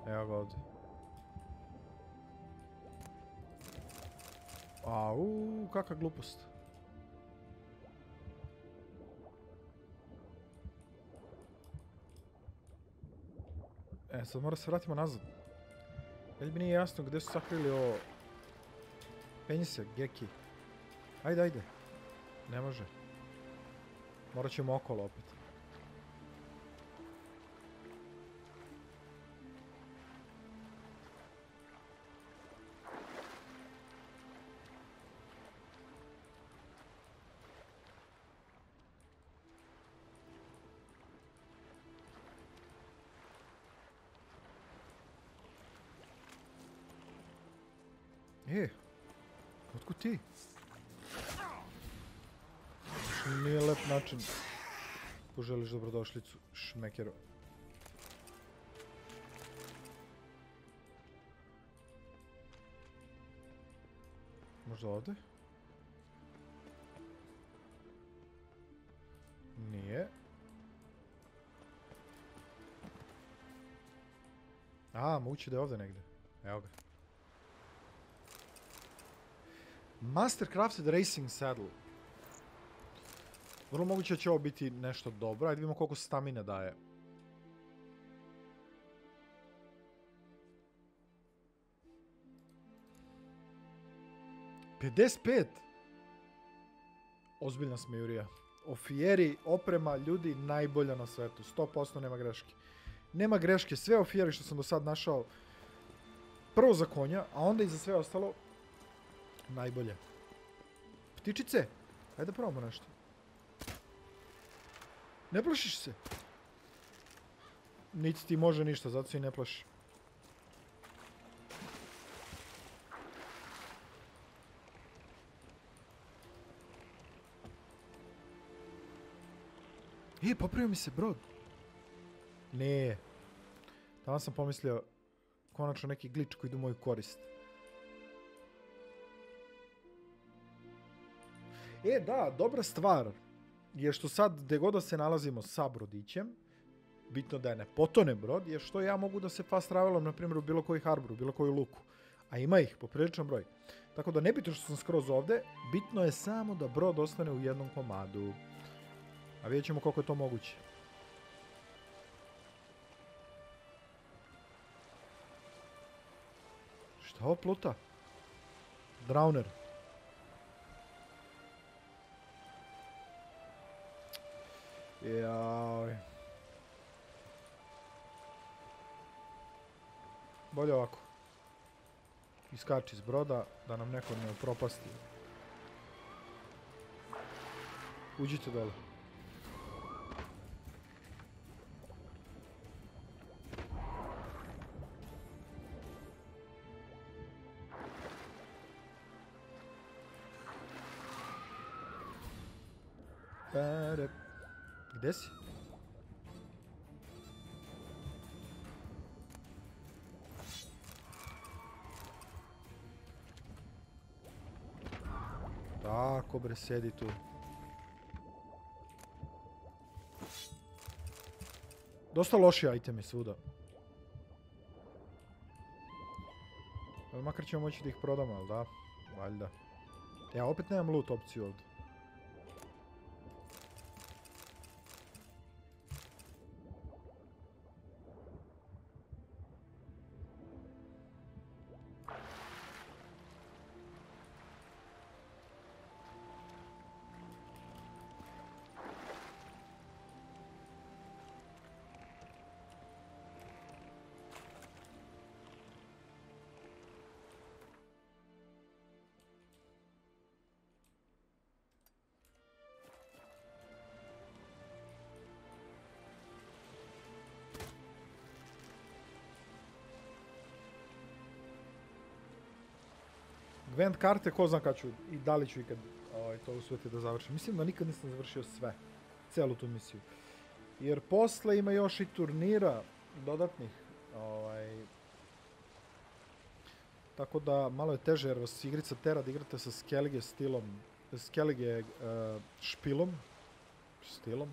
Speaker 1: Evo ga ovdje. Au, kakva glupost. E, sad mora se vratimo nazad. Jel mi nije jasno gdje su sakrili ovo... Penji se, Geki. Ajde, ajde. Ne može. Morat ćemo okolo opet. Poželiš dobrodošlicu, šmekero. Možda ovdje? Nije. A, moguće da je ovdje negdje. Evo ga. Master Crafted Racing Saddle. Vrlo moguće će ovo biti nešto dobro. Ajde vidimo koliko stamine daje. Pedeset pet. Ozbiljna smejurija. Ofijeri, oprema, ljudi, najbolja na svetu. 100% nema greške. Nema greške, sve ofijeri što sam do sad našao. Prvo za konja, a onda i za sve ostalo najbolje. Ptičice, ajde da probamo nešto. Ne plašiš se? Niti ti može ništa, zato se i ne plaši. E, popravio mi se brod. Ne. Tamo sam pomislio konačno neki glitch koji ide u moju korist. E, da, dobra stvar je što sad, gde god da se nalazimo sa brodićem, bitno da je ne potone brod, je što ja mogu da se fast travelom, na primjer, u bilo koji harboru, u bilo koju luku. A ima ih, popriličan broj. Tako da ne bitno što sam skroz ovde, bitno je samo da brod ostane u jednom komadu. A vidjet ćemo koliko je to moguće. Šta ovo pluta? Drowner. Jaj. Bolje ovako. Iskači iz broda, da nam neko ne propasti. Uđite dole. Gde si? Tako bre, sedi tu. Dosta loši itemi svuda. Makar ćemo moći da ih prodamo, ali da? Valjda. Ja opet nemam loot opciju ovdje. Gwent karte, ko zna kad ću i da li ću ikad ovaj, to uspjeti da završim. Mislim da nikad nisam završio sve, cijelu tu misiju. Jer posle ima još i turnira dodatnih. Ovaj, tako da malo je teže jer vas igrica tera da igrate sa Skellige stilom, Skellige uh, špilom, stilom,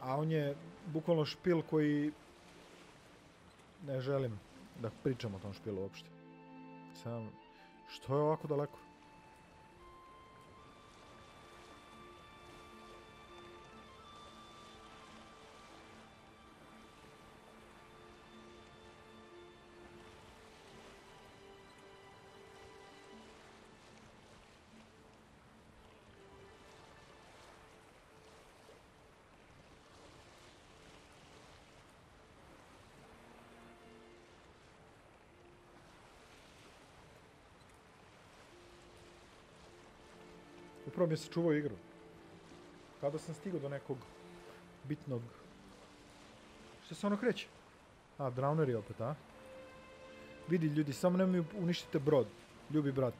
Speaker 1: a on je bukvalno špil koji ne želim da pričam o tom špilu uopšte. Sam, što je ovako daleko? Upravo mi je sačuvao igru. Kada sam stigao do nekog bitnog... Što se ono kreće? A, Drowneri opet, a? Vidi ljudi, samo ne mi uništite brod. Ljubi brat.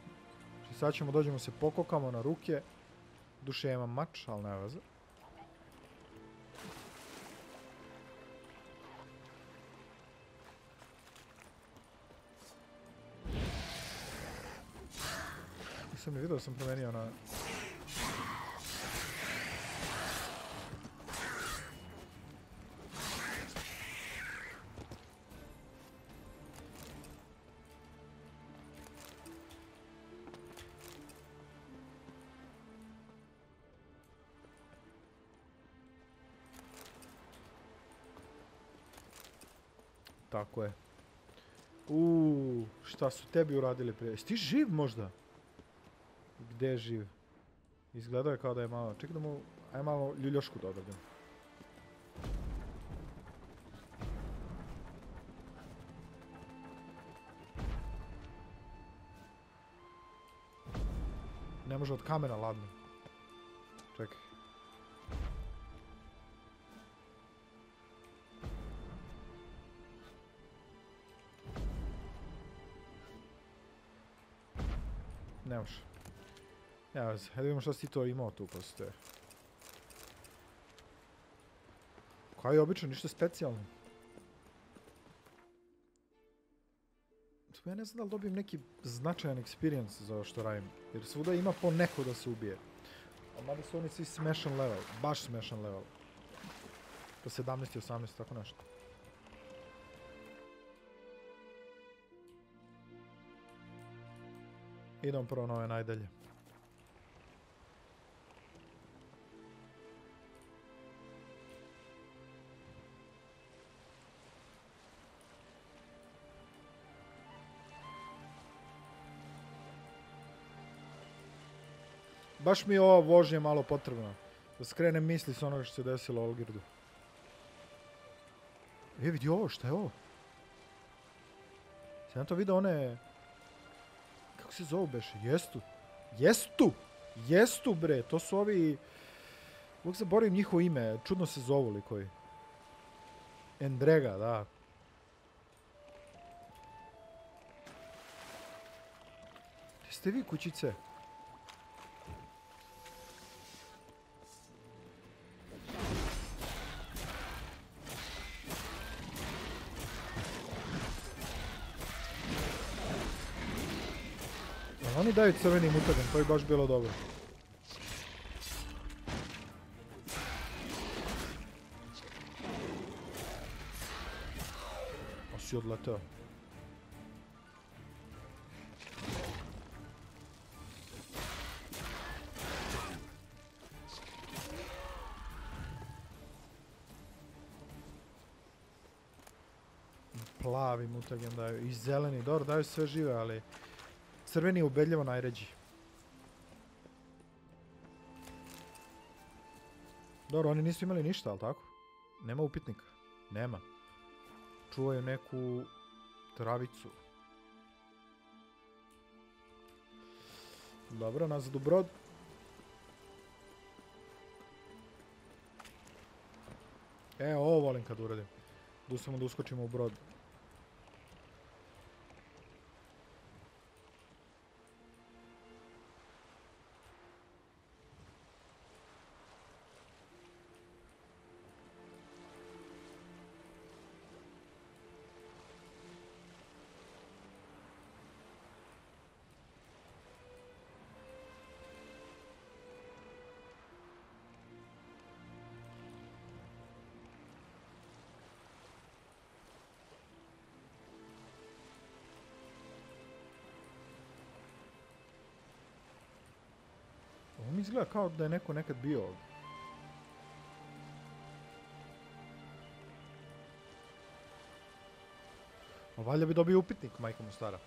Speaker 1: Znači sad ćemo, dođemo se pokokamo na ruke. Duše ja imam mač, ali ne veze. Nisam ni vidio da sam promenio na... su tebi uradili prije? Jesi ti živ možda? Gdje je živ? Izgledao je kao da je malo... Čekaj da mu... Aj malo ljuljošku dodadem. Ne može od kamera, ladno. Hajde da vidimo šta si to imao tu postoje. Kao i obično, ništa specijalno. Ja ne znam da li dobijem neki značajan experience za ovo što radim. Jer svuda ima po neko da se ubije. A mada su oni svi smešan level. Baš smešan level. Po 17 i 18, tako nešto. Idemo prvo na ove najdalje. Baš mi je ova vožnja malo potrebna. Da skrenem misli s onoga što se desilo Olgirdu. E, vidi ovo, šta je ovo? Sam to vidio one... Kako se zovu beše? Jestu. Jestu! Jestu bre, to su ovi... Uvijek zaboravim njihovo ime, čudno se zovu li koji. Endrega, da. Jeste vi kućice? Daju crveni mutagen, to bi baš bilo dobro. A si odleteo. Plavi mutagen daju i zeleni, dobro daju sve žive, ali crveni je ubedljivo najređi. Dobro, oni nisu imali ništa, ali tako? Nema upitnika. Nema. Čuvaju neku travicu. Dobro, nazad u brod. E, ovo volim kad uradim. Du samo da uskočimo u brod. Izgleda kao da je neko nekad bio ovdje. Valjda bi dobio upitnik, majko mu stara.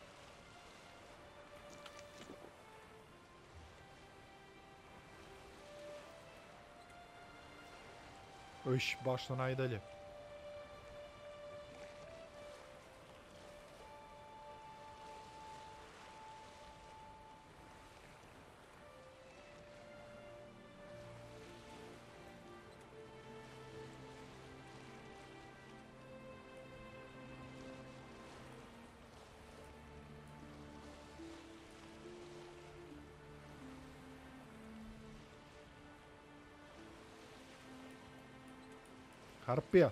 Speaker 1: Iš, baš to najdalje. Harpija.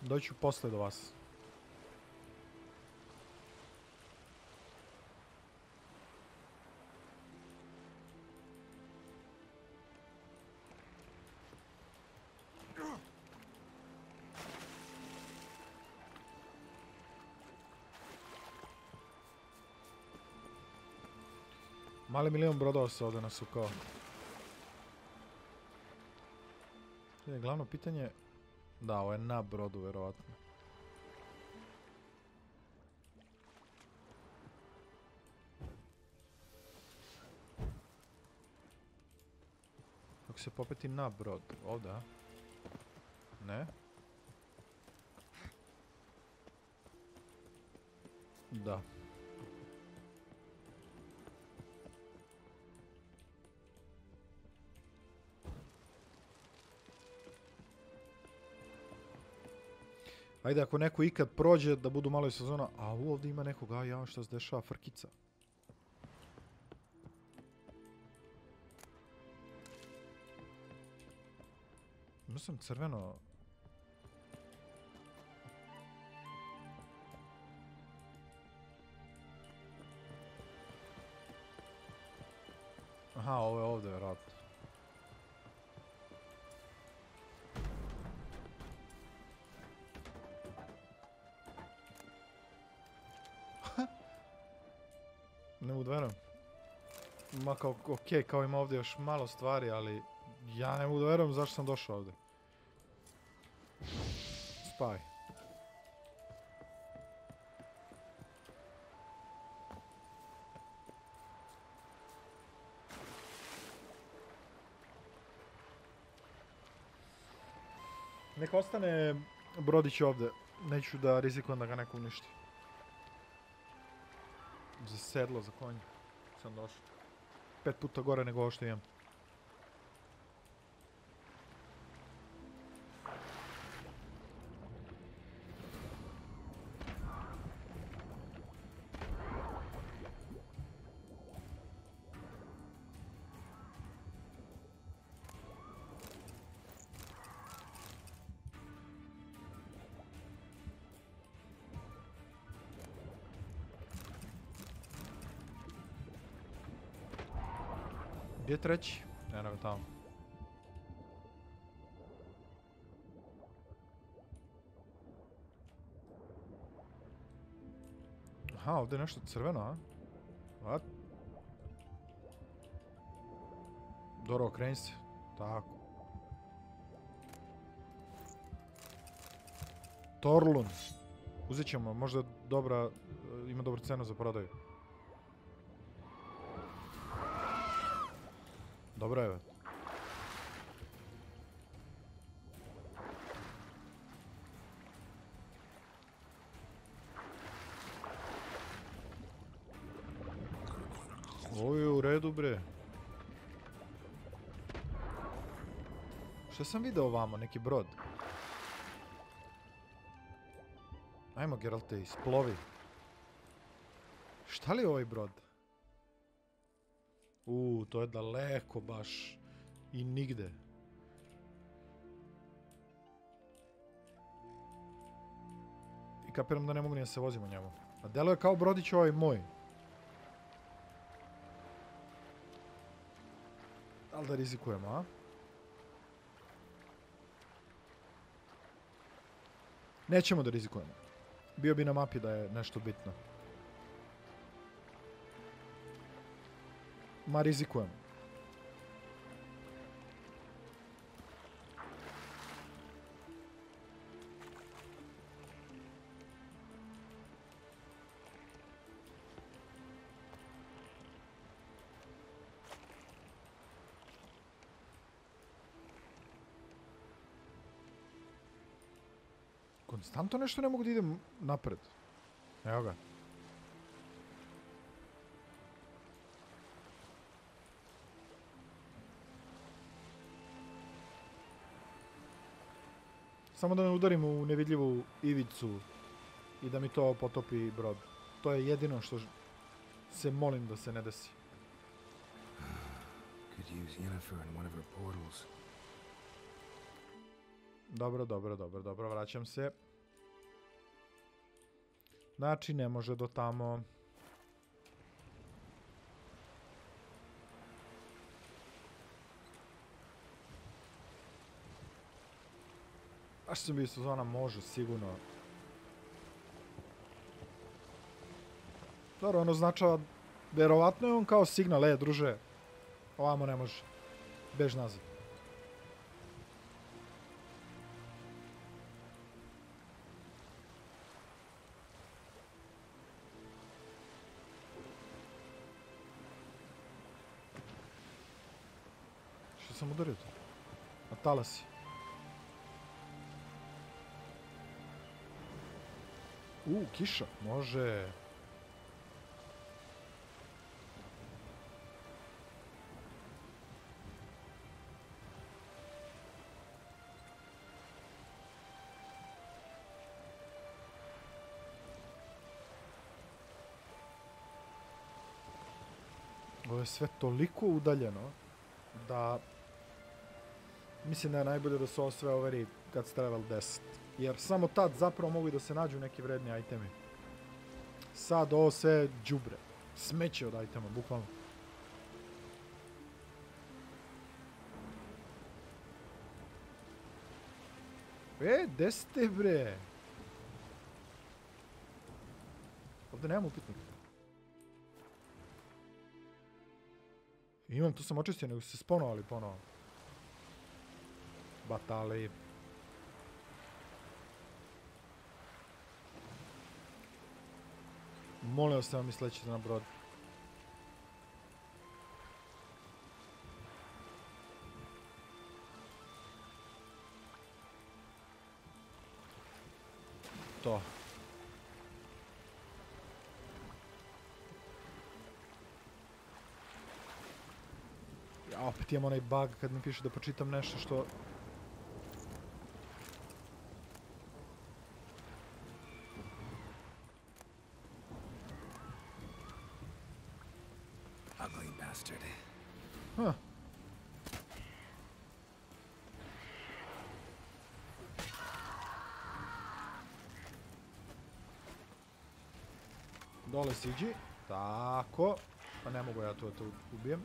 Speaker 1: Doću posle do vas. Mali milion brodova se ovdje nasukao. Je glavno pitanje... Da, ovo je na brodu, vjerovatno. Kako se popeti na brod? Ovdje, a? Ne? Da. Ajde, ako neko ikad prođe, da budu malo sezona. A u, ovdje ima nekog, a ja, šta se dešava, frkica. Mislim crveno... Aha, ovo je ovdje, vjerojatno. Ne mogu. Ma kao, okej, kao ima ovdje još malo stvari, ali ja ne mogu da zašto sam došao ovdje. Spaj. Nek ostane brodić ovdje. Neću da rizikujem da ga neko uništi. Za sedlo, za konje. Sam došao. Pet puta gore nego ovo što imam. Treći? Eno ga tamo. Aha, ovdje je nešto crveno, a? What? Dobro, okreni se. Tako. Torlun. Uzet ćemo, možda dobra, ima dobru cenu za prodaju. Dobro je. Ovo je u redu bre. Šta sam vidio ovamo, neki brod? Ajmo Geralte, isplovi. Šta li je ovaj brod? U, to je daleko baš. I nigde. I kapiram da ne mogu ni da se vozim u njemu. A deluje kao brodić ovaj moj. Ali da rizikujemo, a? Nećemo da rizikujemo. Bio bi na mapi da je nešto bitno. ma risicăm. Константно нещо не мога да идем напред. Ева га. Samo da ne udarim u nevidljivu ivicu i da mi to potopi brod. To je jedino što se molim da se ne desi.
Speaker 2: Could use Yennefer in one of her portals.
Speaker 1: Dobro, dobro, dobro, dobro, vraćam se. Znači, ne može do tamo. Što sam bio sezona može, sigurno. Dobro, ono značava, verovatno je on kao signal, e, druže, ovamo ne može. Bež nazad. Što sam udario to? Na talasi. U, kiša, može. Ovo je sve toliko udaljeno da mislim da je najbolje da se ovo sve overi kad ste level 10. Jer samo tad zapravo mogu da se nađu neki vredni itemi. Sad ovo sve je đubre. Smeće od itema, bukvalno. E, gde ste bre? Ovdje nemam upitnika. Imam, tu sam očistio, nego se sponovali ponovo. Batali. Molim vas da mi slećete na brod. To. Ja opet imam onaj bug kad mi piše da počitam nešto što... siđi. Tako. Pa ne mogu ja to da ubijem.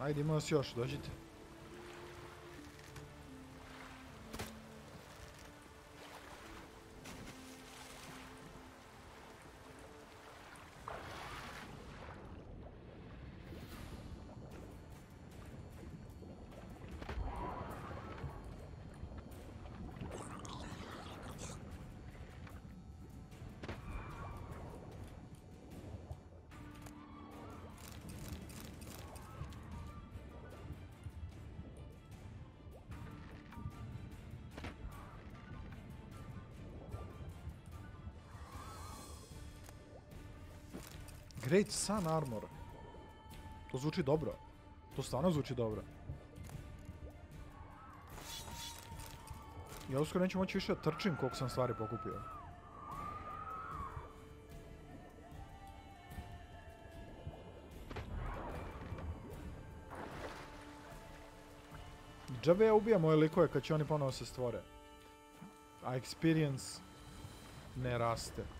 Speaker 1: Ajde, ima još, dođite. Great Sun Armor. To zvuči dobro. To stvarno zvuči dobro. Ja uskoro neću moći više trčim koliko sam stvari pokupio. Džabe ja ubijam moje likove kad će oni ponovo se stvore. A experience ne raste.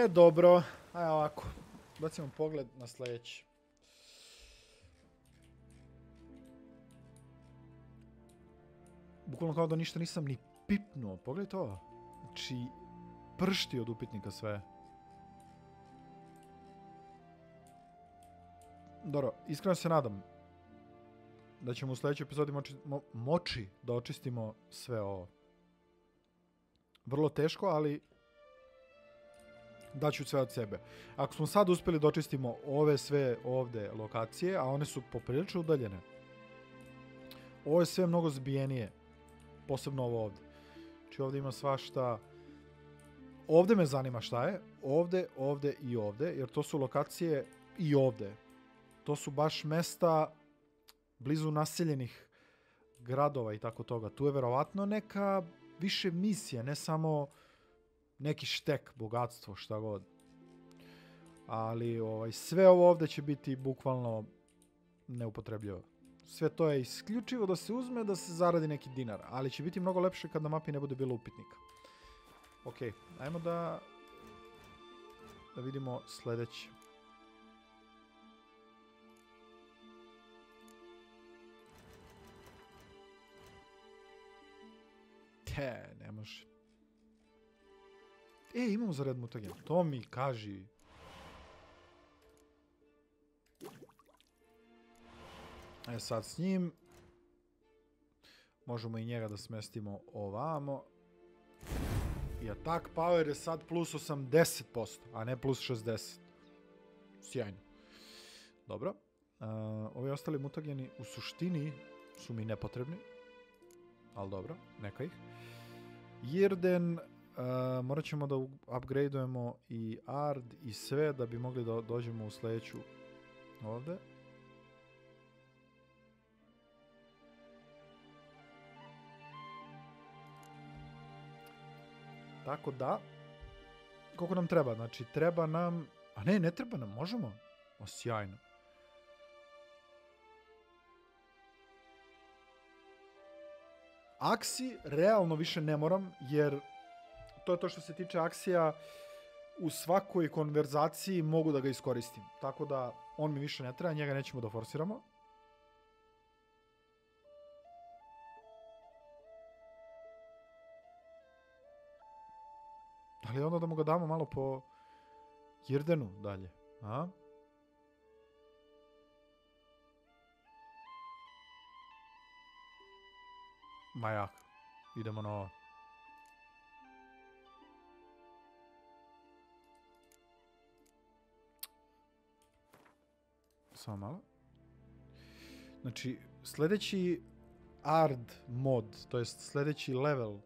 Speaker 1: E, dobro. Aj ovako. Bacimo pogled na sljedeći. Bukvalno kao da ništa nisam ni pipnuo. Pogledaj to. Znači, pršti od upitnika sve. Dobro, iskreno se nadam da ćemo u sljedećoj epizodi moći, mo- moći da očistimo sve ovo. Vrlo teško, ali daću sve od sebe. Ako smo sad uspjeli da očistimo ove sve ovde lokacije, a one su poprilično udaljene, ovo je sve mnogo zbijenije, posebno ovo ovde. Znači ovde ima svašta, ovde me zanima šta je, ovde, ovde i ovde, jer to su lokacije i ovde. To su baš mesta blizu naseljenih gradova i tako toga. Tu je verovatno neka više misija, ne samo neki štek, bogatstvo, šta god. Ali ovaj, sve ovo ovde će biti bukvalno neupotrebljivo. Sve to je isključivo da se uzme da se zaradi neki dinar, ali će biti mnogo lepše kad na mapi ne bude bilo upitnika. Ok, ajmo da da vidimo sledeće. Te, ne može. E, imamo za red mutagen. To mi kaži. E sad s njim možemo i njega da smestimo ovamo. I attack power je sad plus 80%, a ne plus 60. Sjajno. Dobro. Uh, ovi ostali mutageni u suštini su mi nepotrebni. Ali dobro, neka ih. Jirden, uh, morat ćemo da upgradeujemo i Ard i sve da bi mogli da dođemo u sledeću ovde. Tako da, koliko nam treba? Znači, treba nam... A ne, ne treba nam, možemo. O, sjajno. Aksi, realno više ne moram, jer to je to što se tiče aksija, u svakoj konverzaciji mogu da ga iskoristim. Tako da, on mi više ne treba, njega nećemo da forsiramo. Ali onda da mu ga damo malo po Jirdenu dalje. A? Jak. Idemo na ovo. Samo malo. Znači, sledeći Ard mod, to jest sledeći level,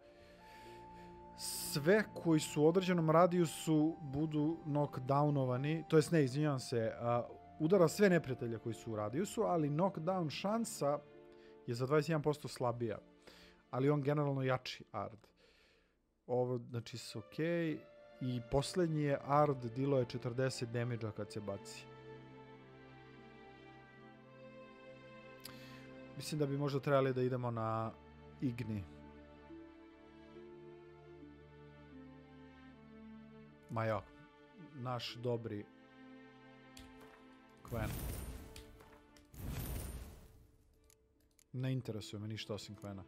Speaker 1: sve koji su u određenom radijusu budu knockdownovani, to jest ne, izvinjavam se, a, udara sve neprijatelja koji su u radijusu, ali knockdown šansa je za 21% slabija. Ali on generalno jači Ard. Ovo, znači, su okej. I poslednji je Ard, dilo je 40 damage kad se baci. Mislim da bi možda trebali da idemo na Igni. Ma ja, naš dobri Quen. Ne interesuje me ništa osim Quena.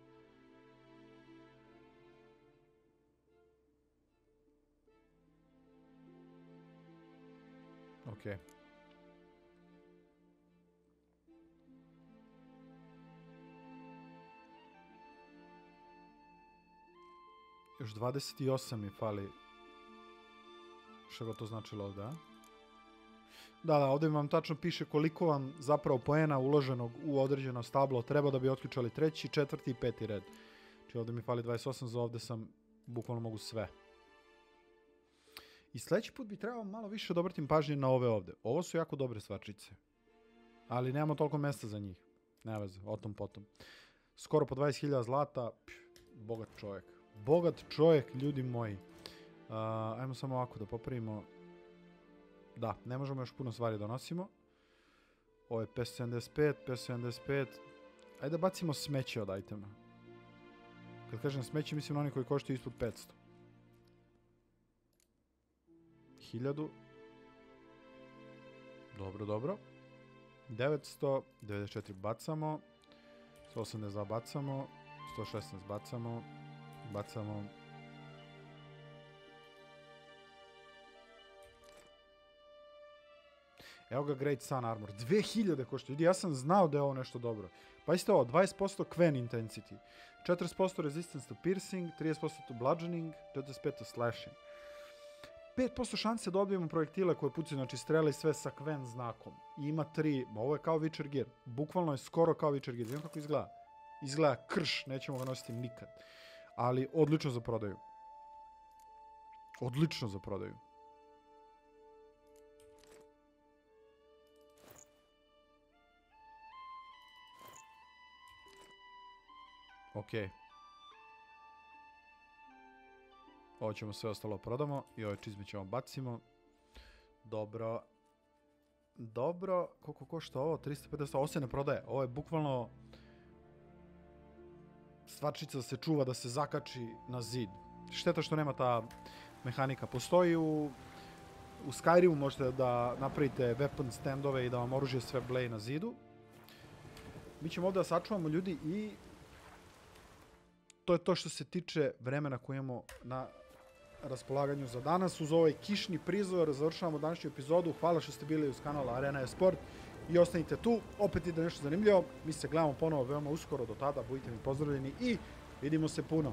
Speaker 1: Ok. Još 28 mi fali Šta ga to značilo ovde, a? Da, da, ovde vam tačno piše koliko vam zapravo poena uloženog u određeno stablo treba da bi otključali treći, četvrti i peti red. Znači ovde mi fali 28, za ovde sam bukvalno mogu sve. I sledeći put bi trebao malo više da obratim pažnje na ove ovde. Ovo su jako dobre stvarčice. Ali nemamo toliko mesta za njih. Ne veze, o tom potom. Skoro po 20.000 zlata, pff, bogat čovjek. Bogat čovjek, ljudi moji. Uh, ajmo samo ovako da popravimo. Da, ne možemo još puno stvari da nosimo. Ovo je 575, 575. Ajde da bacimo smeće od itema. Kad kažem smeće, mislim na oni koji koštaju ispod 500. 1000. Dobro, dobro. 900, 94 bacamo. 182 bacamo. 116 bacamo. Bacamo. Evo ga Great Sun Armor. 2000 košta. Ljudi, ja sam znao da je ovo nešto dobro. Pa isto ovo, 20% Quen Intensity. 40% Resistance to Piercing, 30% to Bludgeoning, 45% to Slashing. 5% šanse dobijemo projektile koje pucaju, znači strele i sve sa Quen znakom. I ima 3, ma ovo je kao Witcher Gear. Bukvalno je skoro kao Witcher Gear. Vidim kako izgleda. Izgleda krš, nećemo ga nositi nikad. Ali odlično za prodaju. Odlično za prodaju. Ok. Ovo ćemo sve ostalo prodamo i ove čizme ćemo bacimo. Dobro. Dobro. Koliko košta ovo? 350. Ovo se ne prodaje. Ovo je bukvalno stvarčica se čuva da se zakači na zid. Šteta što nema ta mehanika. Postoji u u Skyrimu možete da napravite weapon standove i da vam oružje sve bleje na zidu. Mi ćemo ovdje da sačuvamo ljudi i to je to što se tiče vremena koje imamo na raspolaganju za danas. Uz ovaj kišni prizor završavamo današnju epizodu. Hvala što ste bili uz kanala Arena je Sport i ostanite tu. Opet ide nešto zanimljivo. Mi se gledamo ponovo veoma uskoro do tada. Budite mi pozdravljeni i vidimo se puno.